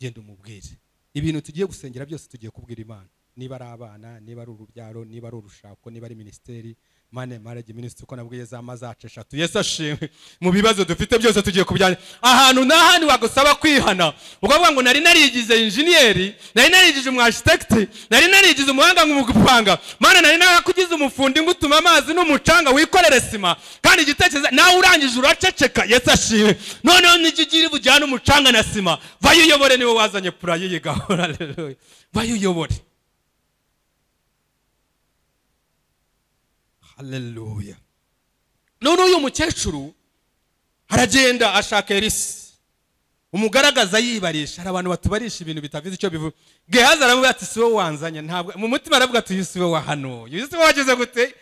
Genda umubwire. Ibintu tugiye gusengera byose tugiye kubwira imana. Niba ari abana niba ari urubyaro niba ari urushako niba ari minisiteri mane marage minisitiri uko nabwiye za mazacu eshatu yesu ashimwe. Mu bibazo dufite byose tugiye kubijyana ahantu n'ahandi wagusaba kwihana. Ukavuga ngo nari narigize injeniyeri nari narigije umwashitekiti nari narigize umuhanga mu gupanga mana nari narakugize umufundi ngutuma amazi n'umucanga wikorere sima. Kandi igitekerezo nawe urangije uraceceka. Yesu ashimwe. Noneho n'ikigira bujyane umucanga na sima. Vayo uyobore ni we wazanye pura y'iyi gahunda Haleluya. Haleluya none uyu mukecuru aragenda ashaka elisi umugaragaza yibarisha hari abantu batubarisha ibintu bitavuze icyo bivuga. Gehazi aravuga ati si wowe wanzanye? Ntabwo mu mutima aravuga ati uyu si wowe wahanuye uyu si wowe wageze gute?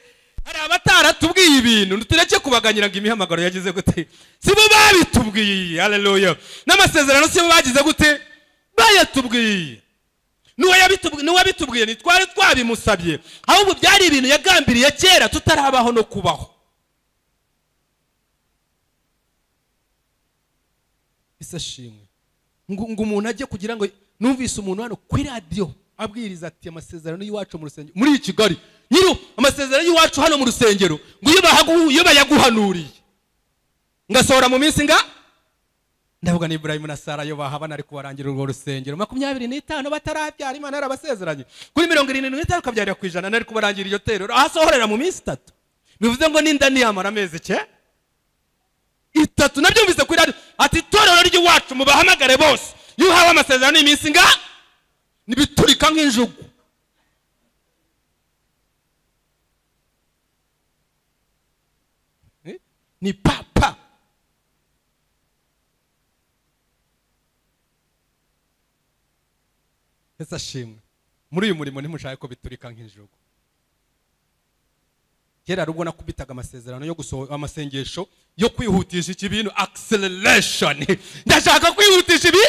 Hari abataratubwiye ibintu tureke kubaganyira ngo imihamagaro yagize gute? Si bo babitubwiye haleluya n'amasezerano si bo bagize gute? Bayatubwiye. N'uwabitubwiye ntitwari twabimusabye. Ahubwo byari ibintu yagambiriye kera tutarabaho no kubaho. Ese ashimwe ngo umuntu ajye kugira ngo numvise umuntu hano kuri radiyo abwiriza ati amasezerano y'iwacu mu rusengero. Muri kigali nyiri amasezerano y'iwacu hano mu rusengero ngo iyo bayaguhanuriye. Ngasohora mu minsi nga ndavuga ni Ibrahim na Sara yo bahabana ari kubarangira urwo rusengero. Makumyabiri n'itanu batarabyara imana yarabasezeranye. Kuri mirongo irindwi n'itanu ukabyarira ku ijana nari kubarangira iryo terero. Ahasohorera mu minsi itatu. Bivuze ngo n'inda niyamara amezi ke? Itatu. Nabyumvise kuri radiyo ati itorero ry'iwacu mubahamagare bose. Iyo uhawe amasezerano y'iminsi nga? Nibiturika nk'injugu. Eh? ni papa. Ese ashimwe. Muri uyu murimo ntimushake ko biturika nk'injugu. Kera hari ubwo nakubitaga amasezerano yo gusohora amasengesho yo kwihutisha iki bintu acceleration. Ndashaka kwihutisha ibi?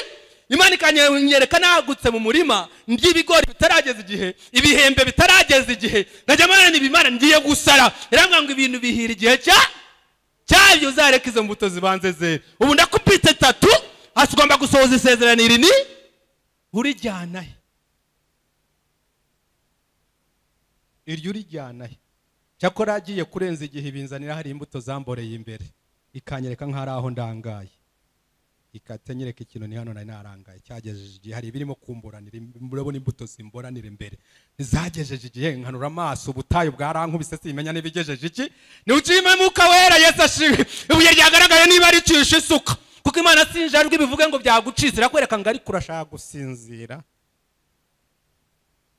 Imana ikanyereka nagutse mu murima ry'ibigori bitarageza igihe ibihembe bitarageza igihe. Nkajya mbona ibimara ngiye gusara. Irambwira ngo ibintu bihira igihe cya cyabyo uzareka izo mbuto zibanze zera ubu ndakubita tatu hasi ugomba gusohoza isezerano iri ni urijyana he iryo urijyana he cyakora agiye kurenza igihe ibinzanira hari imbuto zamboreye imbere. Ikanyereka nk'ari aho ndangaye. Ikate nyereka ikintu ni hano nari narangaye. Cyagejeje igihe hari ibirimo kumburanira murabona imbuto zimburanira imbere. Ntizagejeje igihe nkanura amaso ubutayu bwarankubise simenya n'ibigejeje iki. Niwucime mwuka wera yesu ashimwe ibuye ryagaragaye niba ricisha isuka. Kuko imana sinjajwe bivuge ngo byagucitse irakwereka ngo ariko urashaka gusinzira.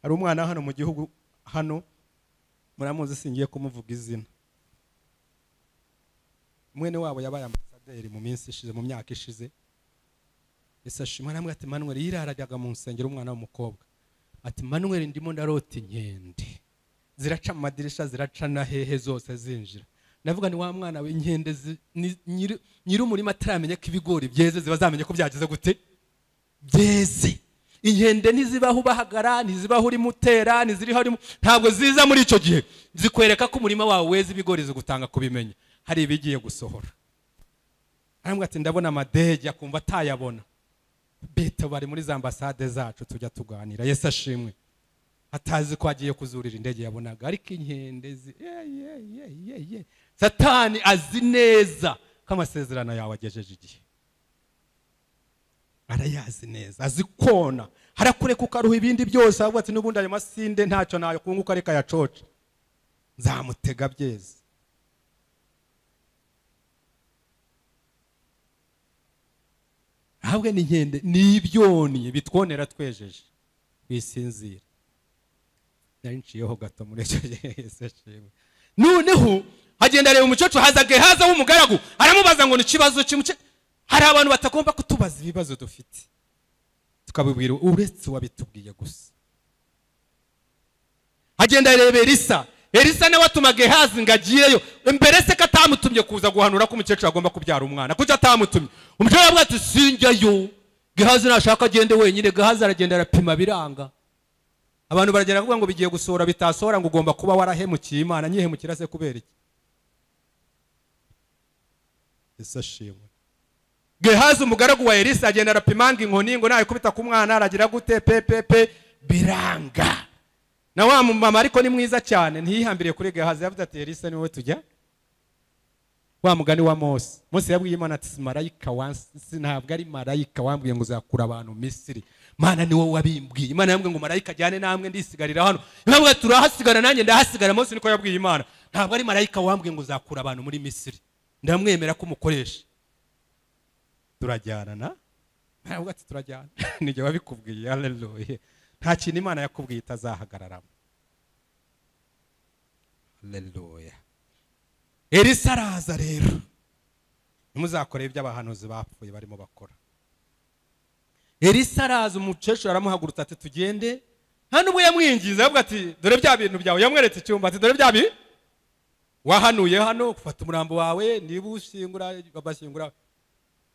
Hari umwana hano mu gihugu hano muramuzi singiye kumuvuga izina. Mwene wabo yabaye ambasaderi mu minsi ishize mu myaka ishize. Ese ashima namwe ati manuel yirarajyaga mu nsengero umwana w'umukobwa. Ati manuel ndimo ndarota inkende. Ziraca mu madirisha ziraca na hehe zose zinjira. Ndavuga ni wa mwana w'inkende nyiri- nyir'umurima ataramenye ko ibigori byeze ziba zamenye ko byagize gute? Byeze. Inkende ntizibaho ubahagara ntizibaho urimo utera ntiziriho urimo ntabwo ziza muri icyo gihe. Zikwereka ko umurima wawe weze ibigori zigutanga kubimenya. Hari ibigiye gusohora. Arambwira ati ndabona amadege akumva atayabona. Bita bari muri za ambasade zacu tujya tuganira. Yesu ashimwe. Atazi ko agiye kuzurira indege yabonaga. Ariko inkende satani azi neza ko amasezerano yawe agejeje igihe. Arayazi neza. Azi kona. Harakureka ukaruha ibindi byose. Ahubwo ati n'ubundi ayo masinde ntacyo na yo kunguka reka yacoce nzamutega byeze. Ahubwo ni nkende. Ni ibyonnyi bitwonera twejeje. Twisinzira nari nciyeho gato muri icyo gihe noneho hagenda areba umukecuru haza gehaza w'umugaragu. Aramubaza ngo ni ikibazo kimuce hari abantu batagomba kutubaza ibibazo dufite. Tukabibwira uretse uwabitubwiye gusa. Hagenda areba elisa. Elisa nawe atuma gehazi ngo agiyeyo. Mbere se ko atamutumye kuza guhanura ko umukecuru agomba kubyara umwana. Kuki atamutumye. Umukecuru aravuga ati sinjyayo gehazi nashaka agende wenyine. Gehazi aragenda arapima biranga. Abantu baragenda bavuga ngo bigiye gusohora bitasohora ngo ugomba kuba warahemukiye imana. Nyihemukira se kubera iki? Ese ashimwe? Gehazi umugaragu wa elisa agenda arapima ngo inkoni ngo nayikubita ku mwana aragira gute? Pepepe biranga. Na wa mumama ariko ni mwiza cyane. Ntiyihambiriye kuri gehazi. Yavuze ati elisa ni wowe tujya? Wa mugani wa mose. Mose yabwiye imana ati marayika wansi ntabwo ari marayika wambwiye ngo uzakura abantu misiri. Mana ni wowe wabimbwiye imana yambwiye ngo marayika ajyane namwe ndisigarira hano. Impamvu turahasigara nanjye ndahasigara. Mose niko yabwiye imana. Ntabwo ari marayika wambwiye ngo uzakura abantu muri misiri. Ndamwemera ko umukoresha. Turajyana na ntabwo ati turajyana. <laughs> Nijye wabikubwiye haleluya. Nta kintu imana yakubwiye itazahagararamo. Haleluya. Elisa araza rero. Ntimuzakore ibyo abahanuzi bapfuye barimo bakora. Elisa araza umukecuru aramuhagurutsa ati tugende. Nta n'ubwo yamwingiza avuga ati dore bya bintu byawe. Yamweretse icyumba ati dore bya bintu wahanuye hano ufata umurambo wawe niba ushyingura babashyingura.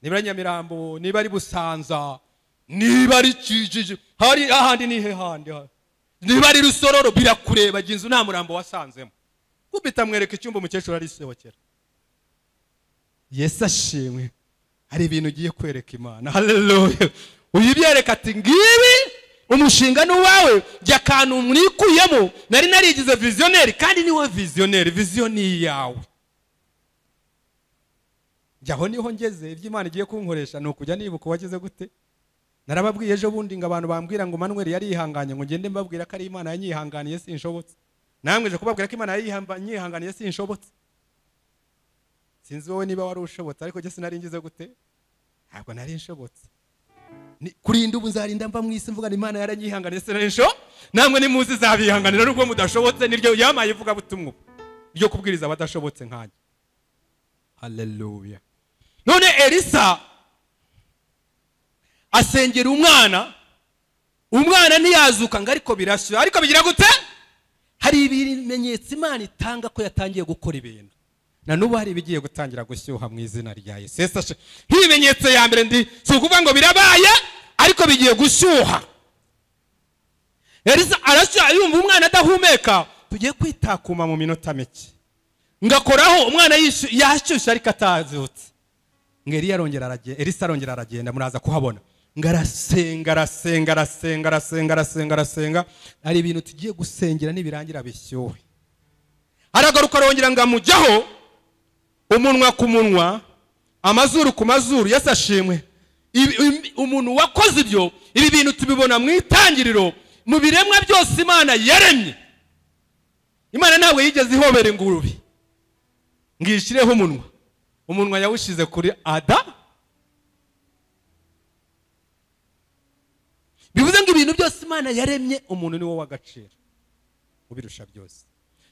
Niba ari nyamirambo niba ari busanza niba ari kijiji hari ahandi ni he handi? Niba ari rusororo birakureba jya inzu nta murambo wasanzemo. Kubita amwereka icyumba umukecuru arisohokera yesu ashimwe. Hari ibintu ugiye kwereka imana. Haleluya uyibyereka ati ngibi? Umushinga ni uwawe. Jya akantu mwikuyemo. Nari narigize viziyoneri kandi ni we viziyoneri viziyo ni iyawe jyaho ni ho ngeze ibyo imana igiye kunkoresha ni ukujya nibuka uwagize gute? Narababwiye ejo bundi ngo abantu bambwira ngo manuel yari yihanganye ngo ngende mbabwira ko ari imana yanyihanganiye sinshobotse. Namwe je kubabwira ko imana yanyihanganiye sinshobotse. Sinzi wowe niba wari ushobotse ariko jye sinari ngize gute? Ntabwo nari nshobotse. Kurinda ubu nzarinda mva mu isi mvuga imana yaranyihanganiye sinari nsho namwe nimuzi zabihanganira nubwo mudashobotse niryo yamaye ivuga butumwa ryo kubwiriza abadashobotse nkanjye haleluya none elisa asengera umwana umwana ntiyazuka ngo ariko birashyira ariko bigira gute? Hari ibimenyetso imana itanga ko yatangiye gukora ibintu. Na n'ubu hari ibigiye gutangira gushyuha mu izina rya yesu. Nk'ibimenyetso ya mbere ndi si ukuvuga ngo birabaye ariko bigiye gushyuha. Elisa arashyuha yumva umwana adahumeka. Tugiye kwitakuma mu minota mike. Ngakoraho umwana yashyushye ariko atazutse. Ngo elisa arongera aragenda muraza kuhabona. Ngo arasenga arasenga arasenga arasenga arasenga arasenga. Hari ibintu tugiye gusengera nibirangira bishyuhe aragaruka arongera ngo amujyaho umunwa ku munwa amazuru ku mazuru yesi ashimwe. Umuntu wakoze ibyo ibi bintu tubibona mu itangiriro mu biremwa byose imana yaremye. Imana ntabwo yigeze ihobera ingurube. Ngo iyishyireho umunwa. Umunwa yawushyize kuri ada? Bivuze ngo ibintu byose imana yaremye umuntu ni wo w'agaciro. Ubirusha byose.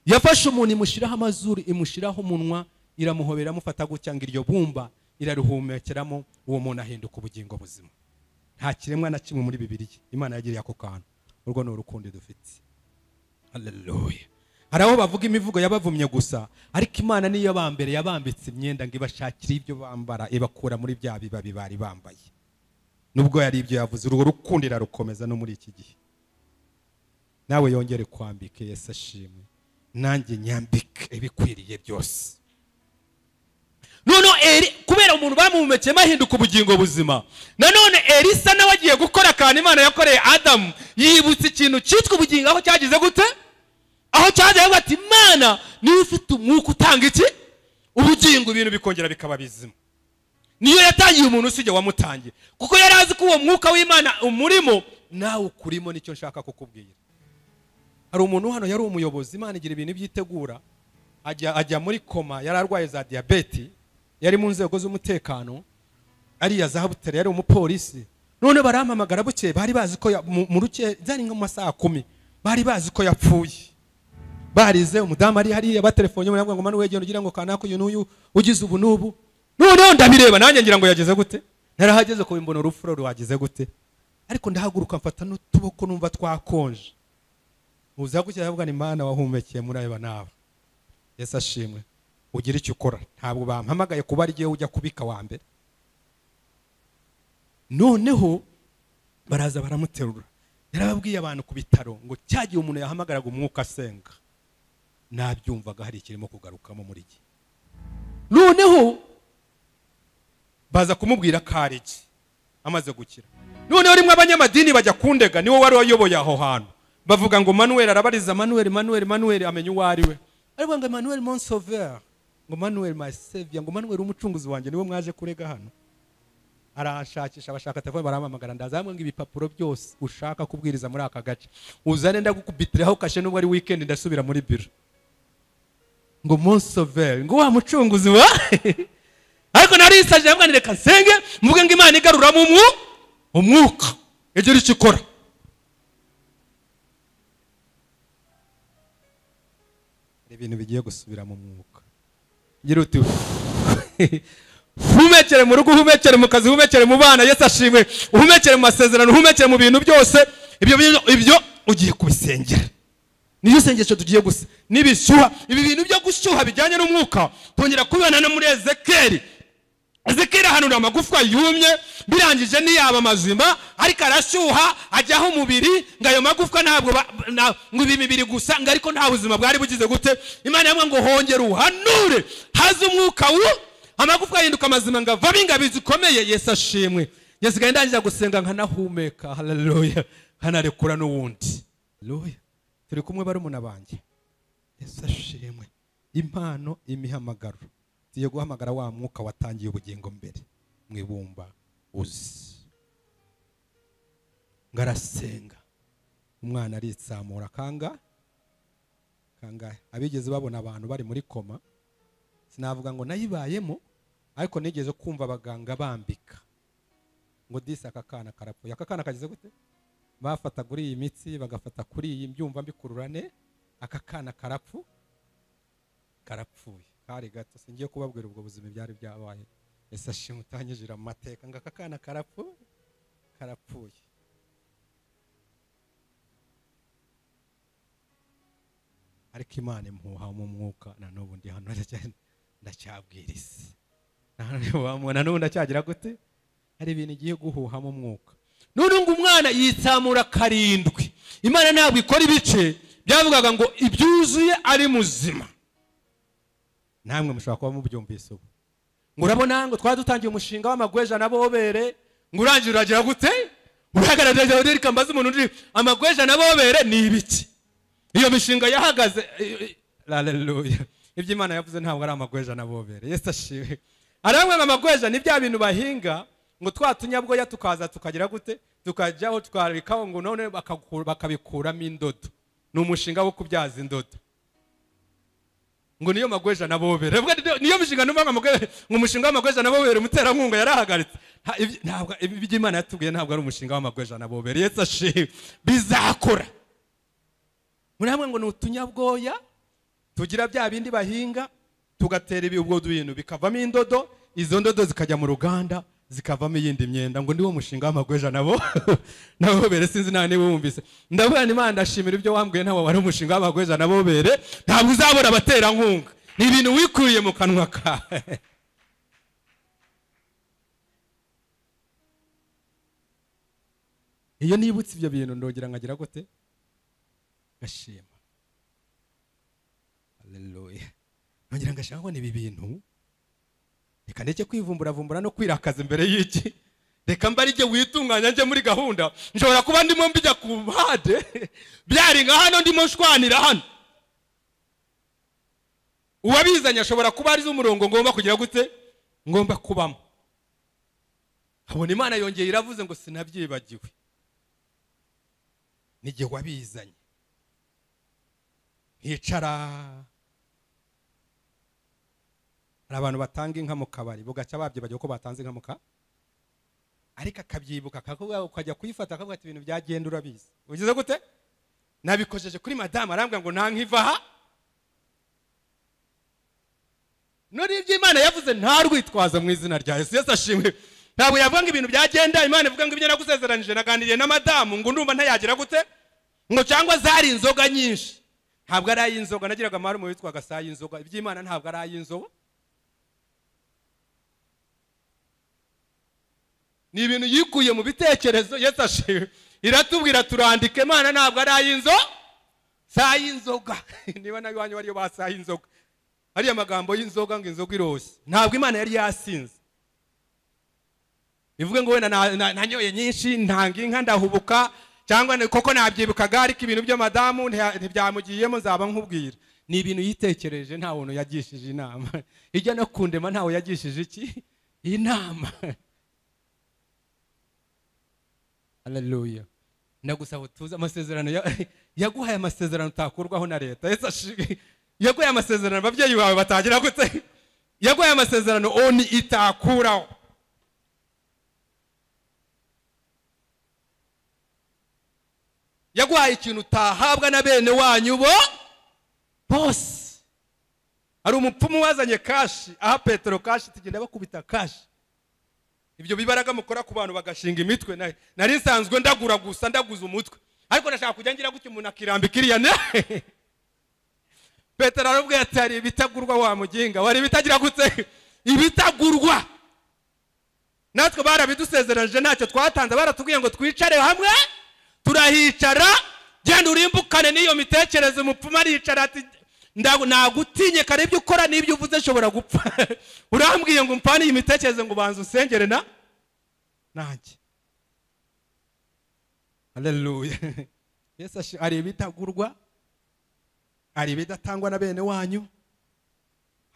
Yafashe umuntu imushyiraho amazuru imushyiraho umunwa iramuhobera amufata gutya ngo iryo bumba iraruhumekeramo uwo muntu ahinduka ubugingo buzima. Nta kiremwa na kimwe muri bibiri imana yagiriye ako kantu. Urwo ni urukundo dufite. Haleluya hari aho bavuga imivugo yabavumye gusa ariko imana niyo bambere yabambitse imyenda ngo ibashakire ibyo bambara ibakura muri bya bibabi bari bambaye. Nubwo yari ibyo yavuze urwo rukundo irarukomeza no muri iki gihe. Nawe yongere kwambike yesu ashimwe. Nanjye nyambike ibikwiriye byose. Noneho kubera umuntu bamuhumekeyemo ahinduka ubugingo buzima nanone elisa nawe agiye gukora akantu imana yakoreye adamu yibutse ikintu cyitwa ubugingo aho cyagize gute? Aho cyagiye ati imana ni we ufite umwuka utanga iki? Ubugingo ibintu bikongera bikaba bizima. Niyo yatangiye umuntu usibye wamutangiye. Kuko yari azi ko uwo mwuka w'imana umurimo nawe ukurimo ni cyo nshaka kukubwira. Hari umuntu hano yari umuyobozi imana igira ibintu byitegura ajya muri koma yari arwaye za diyabeti yari mu nzego z'umutekano ariya za butare yari umupolisi. None barampamagara bukeye bari bazi ko mu ruke byari nko mu masaha kumi bari bazi ko yapfuye. Barize umudamu ari hariya batelefonye muri ngo manu wegera ugira ngo kanaka uyu n'uyu ugize ubu n'ubu? Noneho ndabireba nanjye ngira ngo yageze gute? Narahageze ku mbona urufuro rwagize gute? Ariko ndahaguruka mfata n'utuboko numva twakonje. Uza gutya avuga ni imana wahumekeye muri aba naba yesu ashimwe. Ugira icyo ukora. Ntabwo bampamagaye kuba ari igihe ujya kubika wa mbere. Noneho baraza baramuterura. Yarababwiye abantu ku bitaro ngo cyagihe umuntu yahamagaraga umwuka asenga. Nabyumvaga hari ikirimo kugarukamo muri gihe noneho baza kumubwira ko ari iki amaze gukira. Noneho rimwe abanyamadini bajya kundega ni we wari wayoboye aho hantu. Bavuga ngo manuel arabariza manuel manuel manuel amenya uwo ari we. Ariko ngo manuel monsover ngo manuel my savior. Ngo manuel umucunguzi wanjye ni we mwaje kurega hano. Arashakisha abashaka telefone barampamagara ndaza hamwe ngo ibipapuro byose ushaka kubwiriza muri aka gace. Uzane ndagukubitiraho kashe nubwo ari weekend ndasubira muri biro. Ngo monsover ngo wa mucunguzi wa? <laughs> Ariko nari yisaje hamwe reka nsenge mvuge ngo imana igaruramo umwu umwuka igira icyo ikora. Hari ibintu bigiye gusubira mu mwuka. Gira uti uhumekere <laughs> mu rugo uhumekere mu kazi uhumekere mu bana. Yesu ashimwe. Uhumekere mu masezerano uhumekere mu bintu byose. Ibyo ibyo ugiye kubisengera. Niyo sengesho tugiye gusa. N'ibishyuha ibi bintu byo gushyuha bijyanye n'umwuka tongera kubibona no muri ezekeri ezekeri ahanura amagufwa yumye birangije ntiyaba mazima ariko arashyuha ajyaho umubiri ngo ayo magufwa ntabwo ngo ibi mibiri gusa ngo ariko nta buzima bwari bugize gute. Imana yamwe ngo hongere uhanure. Haze umwuka wu amagufwa ahinduka amazima ngo avamo ingabi zikomeye. Yesu ashimwe. Ngesigaye ndangiza gusenga nkanahumeka. Haleluya nkanarekura n'uwundi. Turi kumwe barumuna banjye. Yesu ashimwe. Impano imihamagaro. Tugiye guhamagara wa mwuka watangiye ubugingo mbere. Mu ibumba uzi. Ngo arasenga. Umwana aritsamura. Kanga? Kangahe abigeze babona abantu bari muri koma. Sinavuga ngo nayibayemo ariko nigeze kumva abaganga bambika. Ngo disi aka kana karapfuye. Aka kana kagize gute? Bafata kuri iyi mitsi bagafata kuri iyi mbyumva mbikururane aka kana karapfu karapfuye. Kari gato singiye kubabwira ubwo buzima byari byabaye. Ese ashimwe utanyijira mu mateka ngo aka kana karapfu karapfuye. Ariko imana impuha mu mwuka na n'ubu ndi hano ndacya- ndacyabwiriza na n'ubu ndacyagira gute? Hari ibintu igiye guhuha mu mwuka. None ngo umwana yitsamura karindwi. Imana ntabwo ikora ibice byavugaga ngo ibyuzuye ari muzima. Namwe mushobora kuba mubyumvise ubu. Ngo urabona ngo twari dutangiye umushinga w'amagweja na bobere. Ngo urangira uragira gute? Uragaragaza reka mbaze umuntu uri amagweja na bobere ni ibiki? Iyo mishinga yahagaze haleluya ibyo imana yavuze ntabwo ari amagweja na bobere. Yesu ashimwe amagweja ni bya bintu bahinga ngo twa tunyabwoya tukaza tukagira gute? Tukajyaho tukarikaho ngo none bakabikuramo indodo. Ni umushinga wo kubyaza indodo. Ngo niyo magweja na bobere. Niyo- mishinga numva ngo umushinga w'amagweja na bobere. Umuterankunga yarahagaritse. Ntabwo ibi by'imana yatubwiye ntabwo ari umushinga w'amagweja na bobere. Yesu ashimwe bizakora muri hamwe ngo ni utunyabwoya tugira bya bindi bahinga tugatera ubwo bintu bikavamo indodo izo ndodo zikajya mu ruganda zikavamo iyindi myenda. Ngo niwo mushinga w'amagweja nabo <laughs> nabo bere sinzi nawe niba wumvise. Ni imana ndashimira ibyo wambwiye ntabwo wari umushinga w'amagweja nabo bere ntabwo uzabona abaterankunga. Ni ibintu wikuriye mu kanwa kawe <laughs> iyo nibutse ibyo bintu ndongera nkagira gute? Ngashima haleluya nongera ngashaka ngo ni ibi bintu reka ndeke kwivumburavumura no kwirakaza imbere y'iki. Reka mba arijye witunganya njye muri gahunda. Nshobora kuba ndimo mbijya ku mpande. Byari nka hano ndimo shwanira hano. Uwabizanye ashobora kuba ari zo umurongo ngomba kugira gute? Ngomba kubamo. Habona imana yongeye iravuze ngo sinabyibagiwe. N'igihe wabizanye. Nkicara hari abantu batanga inka mu kabari bugaca babyibagiwe ko batanze inka mu ka ariko akabyibuka ukajya kuyifata akavuga ati ibintu byagenda urabizi. Ugize gute? Nabikojeje kuri madamu arambwira ngo nta nkiva aha. None ibyo imana yavuze nta rwitwaza mu izina rya yesu. Yesu ashimwe. Ntabwo yavuga ngo ibintu byagenda. Imana ivuga ngo ibyo nagusezeranije naganiriye na madamu ngo ndumva ntayagira gute? Ngo cyangwa zari inzoga nyinshi. Ntabwo ari ay'inzoga. Nagiraga amarume witwaga saa y'inzoga iby'imana ntabwo ari ay'inzoga. Ni ibintu yikuye mu bitekerezo. Yesu ashimwe iratubwira turandike. Imana ntabwo ari ay'inzo saa y'inzoga <laughs> niba nawe iwanyu bariyo ba saa y'inzoga ariya magambo y'inzoga ngo inzoga iroshye. Ntabwo imana yari yasinze. Bivuge ngo wenda na- na- nanyoye nyinshi ntanga inka ndahubuka cyangwa koko nabyibukaga ariko ibintu byo madamu ntiya- ntibyamugiyemo nzaba nkubwira. Ni ibintu yitekereje nta muntu yagishije inama. <laughs> Ijya no kundema ntawe yagishije iki? Inama. Haleluya ndagusaba utuze amasezerano ya- <laughs> yaguhaye amasezerano utakurwaho na leta. Yaguhaye amasezerano ababyeyi bawe batagira gute? Yaguhaye amasezerano oni itakuraho. Yaguhaye ikintu utahabwa na bene wanyu bo bose. Hari umupfumu wazanye kashi aha petero kashi tugenda bakubita kashi ibyo bibaraga mukora ku bantu bagashinga imitwe. Na- nari nsanzwe ndagura gusa ndaguza umutwe. Ariko ndashaka kujya ngira gutya umuntu akirambika iriya ne? <laughs> Petero arabwira ati hari ibitagurwa wa muginga? Wari ibitagira gute? <laughs> Ibitagurwa. Natwe barabidusezeranije ntacyo twatanze. Baratubwiye ngo twicare hamwe turahicara genda urimbukane n'iyo mitekerereze. Umupfumu aricara ati "Ndagu- nagutinye kare ibyo ukora n'ibyo uvuze nshobora gupfa. <laughs> Urambwiye ngo mpane iyi mitekerereze ngo ubanze usengere na? Nanjye. <laughs> Yesu ashi- hari ibitagurwa? Hari ibidatangwa na bene wanyu?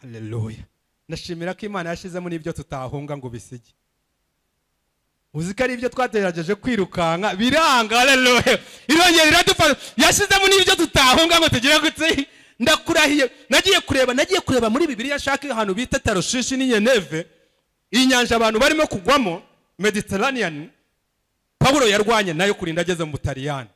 Haleluya ndashimira ko imana yashizemo n'ibyo tutahunga ngo bisige uzi ko ari ibyo twagerageje kwirukanka? Biranga. Haleluya irongera iradufasha yashizemo n'ibyo tutahunga ngo tugire gutse ndakurahiye nagiye kureba nagiye kureba muri bibiliya ashaka ahantu bita tarushishi n'inyeneve iyi nyanja abantu barimo kugwamo mediterranean pawulo yarwanye na yo kurinda ageze mu butaliyani.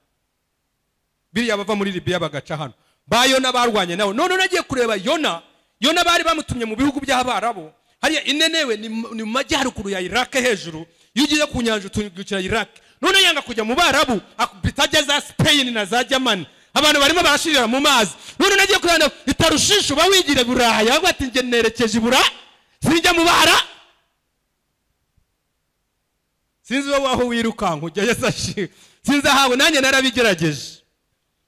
Biriya bava muri libiya bagaca hano. Ba yona barwanye nawe none nagiye kureba yona. Yona bari bamutumye mu bihugu by'abarabu. Hariya inenewe ni mu ni majyaruguru ya irake hejuru. Iyo ugiye ku nyanja utungukira irake none yanga kujya mu barabu akubita ajya za sipeyini na za jamani abantu barimo barashirira mu mazi. None nagiye kureba itarushisha uba wigire buraya. Ahubwo ati njye nerekeje ibura sinjya mu bara. Sinzi wowe aho wirukanka ujya yesu ashimwe sinzi ahawe nanjye narabigerageje.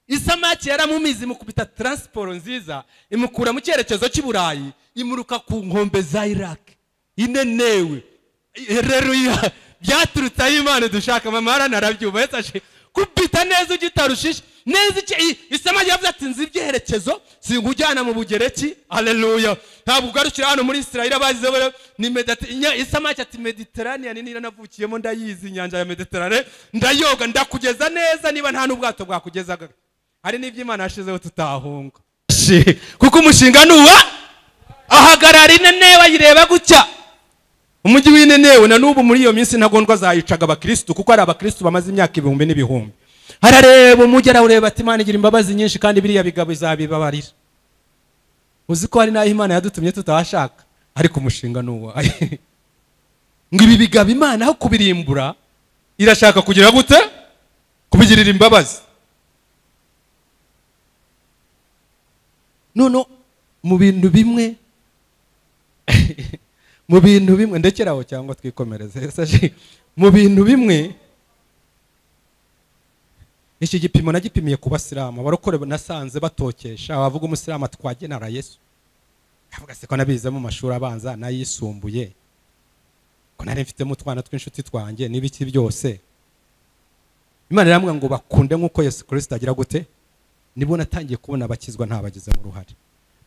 Isamaki yaramumize imukubita taransiporo nziza imukura mu cyerekezo cy'i burayi imuruka ku nkombe za iraki inenewe reruya byaturutse aho imana dushaka mama aranabyumva yesu ashimwe kubita neza ugitarushishe neza isamaki yavuze ati nzi ibyerekezo sinkujyana mu bugereki. Haleluya ntabwo ugarukira hano muri israel abazize bo ni medite- inya- isamaki ati mediterranean niyo navukiyemo ndayizi inyanja ya mediterane ndayoga ndakugeza neza niba nta n'ubwato bwakugezaga. Hari n'ibyo imana yashizeho tutahunga. Kuko umushinga ni uwa? Ahagarara inenewe ayireba gutya. Umujyi w'inenewe na n'ubu muri iyo minsi ntagondwa zayicaga abakirisitu kuko hari abakirisitu bamaze imyaka ibihumbi n'ibihumbi. Harareba umujyi arawureba ati imana igira imbabazi nyinshi kandi biriya bigabo izabibabarira. Uzi ko hari n'aho imana yadutumye tutahashaka? Ariko umushinga ni uwo <laughs> ngo ibi bigabo imana aho kubirimbura irashaka kugira gute? Kubigirira imbabazi. None mu bintu bimwe <laughs> mu bintu bimwe ndekeraho cyangwa twikomereze <laughs> mu bintu bimwe iki gipimo nagipimiye ku basilamu? Abarokore nasanze batokesha abavuga umusilamu ati twagenera yesu. Avuga se ko nabize mu mashuri abanza n'ayisumbuye. Ko nari mfitemo utwana tw'inshuti twanjye n'ibiki byose? Imana iramubwira ngo bakunde nk'uko yesu kirisita agira gute? Nibo natangiye kubona abakizwa ntabagizemo uruhare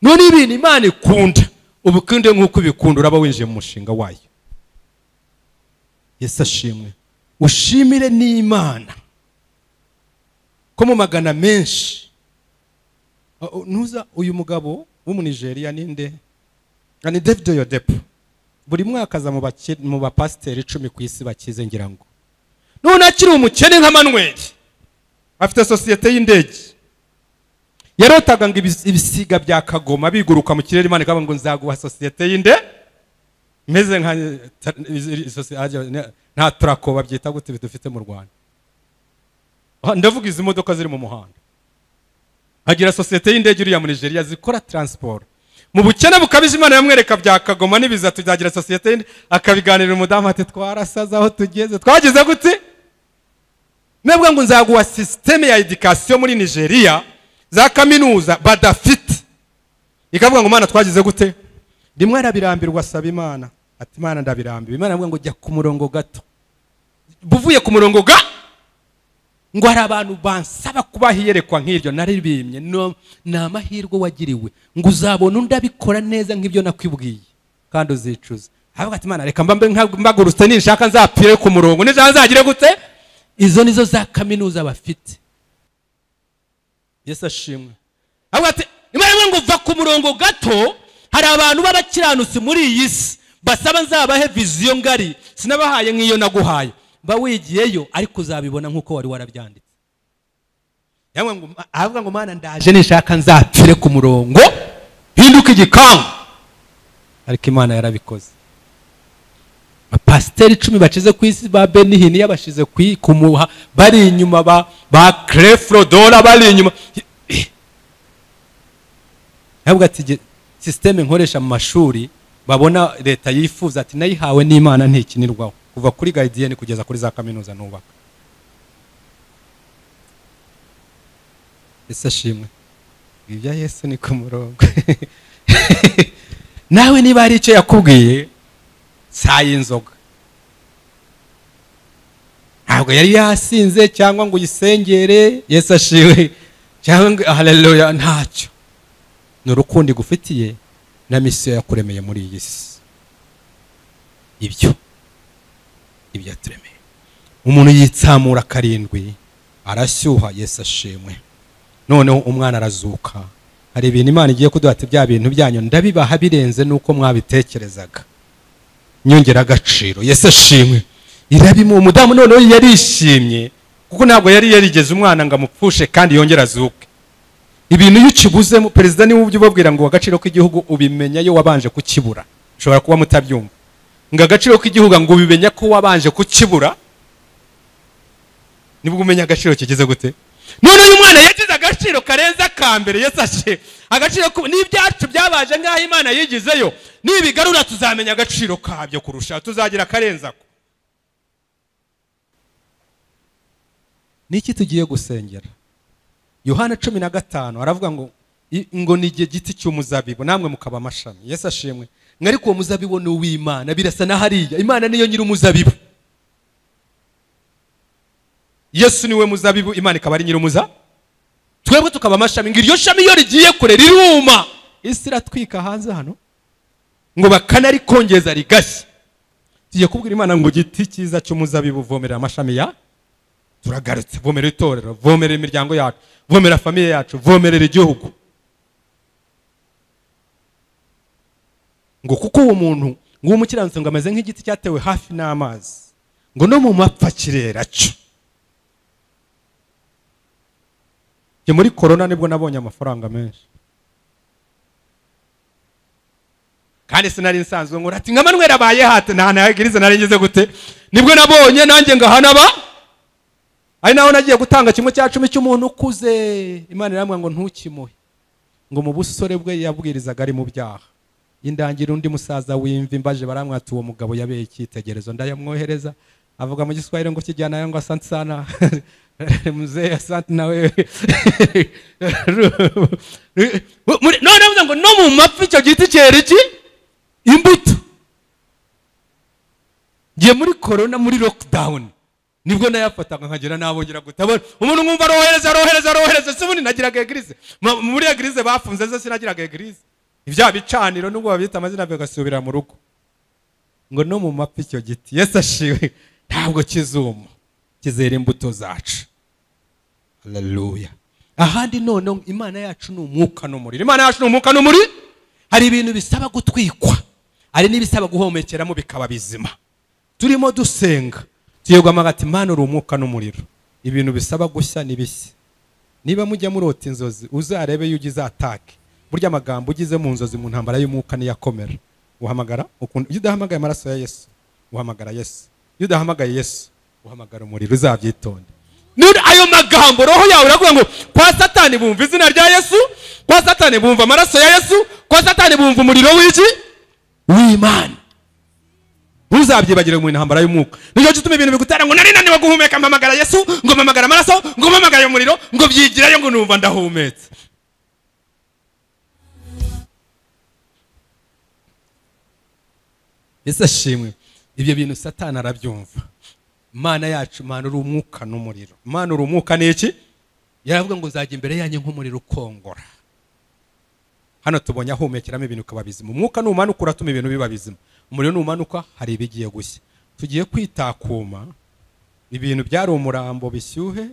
none ibintu imana ikunda. Ubukunde nk'uko ubikunda uraba winjiye mu mushinga wayo. Yesu ashimwe. Ushimire n'imana. Ko mu magana menshi. Uh, uh, ntuza uyu mugabo w'umunigeriya ninde? Ni david yodepo buri mwaka aza mu bapasiteri icumi ku isi bakize ngira ngo none akiri umukene nka manweri afite sosiyete y'indege. Yarotaga ngo ibis- ibisiga bya kagoma biguruka mu kirere imana ikavuga ngo nzaguha sosiyete y'inde. Imeze nka ne- nta turako babyita gute dufite mu rwanda. Ndavuga izi modoka ziri mu muhanda. Agira sosiyete y'indege uriya muri nigeria zikora taransiporo mu bukene bukabije imana yamwereka bya kagoma n'ibiza tuzagira sosiyete y'indege akabiganirira umudamu ati twarasaze aho tugeze. Twagize gute? Nabwo ngo nzaguha sisiteme ya edikasiyo muri nigeria za kaminuza badafite. Ikavuga ngo mana twagize gute? Rimwe arabirambirwa asaba imana. Ati imana ndabirambiwe imana avuga ngo jya ku murongo gato. Buvuye ku murongo ga? Ngo hari abantu bansaba kubaha iyerekwa nk'iryo naribimye ni amahirwe wagiriwe. Ngo uzabona undi abikora neza nk'ibyo nakwibwiye. Kandi uzicuza. Avuga ati imana reka mba mbagurutse ninshaka nzapfire ku murongo nijana nzagire gute? Izo nizo za kaminuza bafite. Yesu ashimwe. Avuga ati imana ngo va ku murongo gato hari abantu b'abakiranutsi muri iyi si. Basaba nzabahe viziyo ngari. Sinabahaye nk'iyo naguhaye. Mba wigiyeyo ariko uzabibona nk'uko wari warabyanditse. Avuga ngo mana ndaje nishaka nzapfire ku murongo hinduka igikangu. Ariko imana yarabikoze. Abapasiteri icumi bacize ku isi ba benihini yabashize ku muha bari inyuma ba crefrodora bari inyuma. Yavuga ati "Ge- sisiteme nkoresha mu mashuri babona leta yifuza ati nayihawe n'imana ntikinirwaho. Kuva kuri garidiyeni kugeza kuri za kaminuza nubaka. Ese ashimwe ibya yesu ni ku murongo. <laughs> Nawe niba hari icyo yakubwiye saa y'inzoga ntabwo yari yasinze cyangwa ngo uyisengere yesu ashiwe cyangwa haleluya ntacyo. Ni urukundo igufitiye na misiyo yakuremeye muri iyi si. Ibyo. Ibyo yaturemeye umuntu yitsamura karindwi arashyuha yesu ashimwe. Noneho umwana arazuka. Hari ibintu imana igiye kuduha ati bya bintu byanyu ndabibaha birenze n'uko mwabitekerezaga. Nyongera agaciro. Yesu ashimwe. Irabimu umudamu noneho yarishimye kuko ntabwo yari yarigeze umwana ngo amupfushe kandi yongere azuke. Ibintu iyo ukibuzemo perezida ni we ujya ubabwira ngo agaciro k'igihugu ubimenya iyo wabanje kukibura. Ushobora kuba mutabyumva. Ngo agaciro k'igihugu ngo ubimenya ko wabanje kukibura ni bwo umenya agaciro kigeze gute? None uyu mwana yagize agaciro karenze akambere yesu ashe agaciro n'ibyacu byabaje nk'aho imana yigizeyo nibigarura tuzamenya agaciro kabyo kurusha tuzagira ako. Niki tugiye gusengera? Yohana cumi na gatanu aravuga ngo ngo ni igihe giti cy'umuzabibu namwe mukaba amashami. Yesu ashimwe. ngo ariko uwo muzabibu ni uw'imana birasa na hariya. Imana niyo nyiri umuzabibu yesu ni we muzabibu imana ikaba ari nyiri umuza twebwe tukaba amashami. Ngo iryo shami iyo rigiye kure riruma. Isi iratwika hanze hano? Ngo bakanarikongeza rigashya tugiye kubwira imana ngo igiti cyiza cy'umuzabibu vomerera amashami ya? Turagarutse. Vomerera itorero vomerera imiryango yacu vomerera famiye yacu vomerera igihugu. Ngo kuko uwo muntu ngo umukiranutsi ngo ameze nk'igiti cyatewe hafi n'amazi. Ngo no mu mapfa kirera cyo. Njye muri korona ni bwo nabonye amafaranga menshi. Kandi sinari nsanzwe ngo ati nka manwera abaye hate nta ntayagirize nari ngeze gute. Nibwo nabonye nanjye ngahanaba ari naho nagiye gutanga kimwe cya cumi cy'umuntu ukuze. Imana iramubwira ngo ntukimuhe. Ngo mu busore bwe yabwirizaga ari mu byaha. Indangira undi musaza w'imvi mbaje baramwata uwo mugabo yabeye icyitegerezo ndayamwohereza avuga mu giswahili ngo kijyana ngo asante sana. <laughs> Mzee asante nawe. <laughs> None avuze ngo no mu mapfa icyo giti cyera iki? Imbuto. Ngiye muri korona muri lockdown. Nibwo nayafataga nkagera nabongera gutabona umuntu nkumva arohereza arohereza arohereza se ubundi nagiraga egirize muri egirize bafunze ze sinagiraga egirize ibya bicaniro nubwo babita amazina bigasubira mu rugo. Ngo no mu mapfa icyo giti yesu ashiwe ntabwo kizuma kizera imbuto zacu. Haleluya ahandi noneho imana yacu ni umwuka n'umuriro. Imana yacu ni umwuka n'umuriro. Hari ibintu bisaba gutwikwa hari n'ibisaba guhomekeramo bikaba bizima. Turimo dusenga. Tuyegwamo agati imana uri umwuka n'umuriro. Ibintu bisaba gushya n'ibishya niba mujya murota inzozi uzarebe iyo ugize atake burya amagambo ugize mu nzozi mu ntambara y'umwuka niyo akomera uhamagara iyo udahamagaye amaraso ya yesu uhamagara yesu. Iyo udahamagaye yesu uhamagara umuriro uzabyitonde ayo magambo roho yawe uravuga ngo kwa satani bumva izina rya yesu kwa satani bumva amaraso ya yesu kwa satani bumva umuriro w'iki? W'imana. Ntuzabyibagire mu ntambara y'umwuka. Nicyo gituma ibintu bigutera ngo nari naniwe guhumeka mpamagara yesu ngo mpamagara amaraso ngo mpamagare umuriro ngo byigirayo ngo numva ndahumetse. Ese ashimwe ibyo bintu satani arabyumva. Imana yacu imana uri umwuka n'umuriro. Imana uri umwuka ni iki? Yaravuga ngo nzajya imbere yanyu nk'umuriro ukongora. Hano tubonye ahumekeramo ibintu ukaba bizima umwuka numanuka uratuma ibintu biba bizima. Umuriro numanuka hari ibigiye gushya. Tugiye kwitakuma ibintu byari umurambo bishyuhe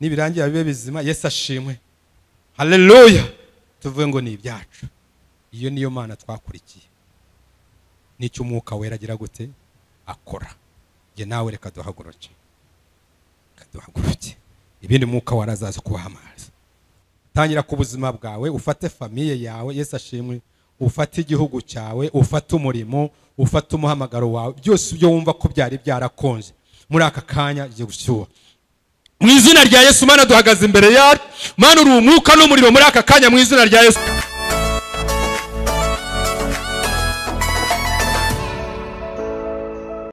nibirangira bibe bizima. Yesu ashimwe haleluya tuvuge ngo ni ibyacu. Iyo niyo mana twakurikiye. N'icyo umwuka wera agira gute? Akora. Njye nawe reka duhaguruke. Reka duhaguruke. Ibindi mwuka warazaza kubaha amazi. Tangira ku buzima bwawe ufate famiye yawe yesu ashimwe. Ufate igihugu cyawe ufate umurimo ufate umuhamagaro wawe. Byose ibyo wumva ko byari byarakonje. Muri aka kanya igiye gushyuha. Mu izina rya yesu mana duhagaze imbere yawe. Mana uri umwuka n'umuriro muri aka kanya mu izina rya yesu.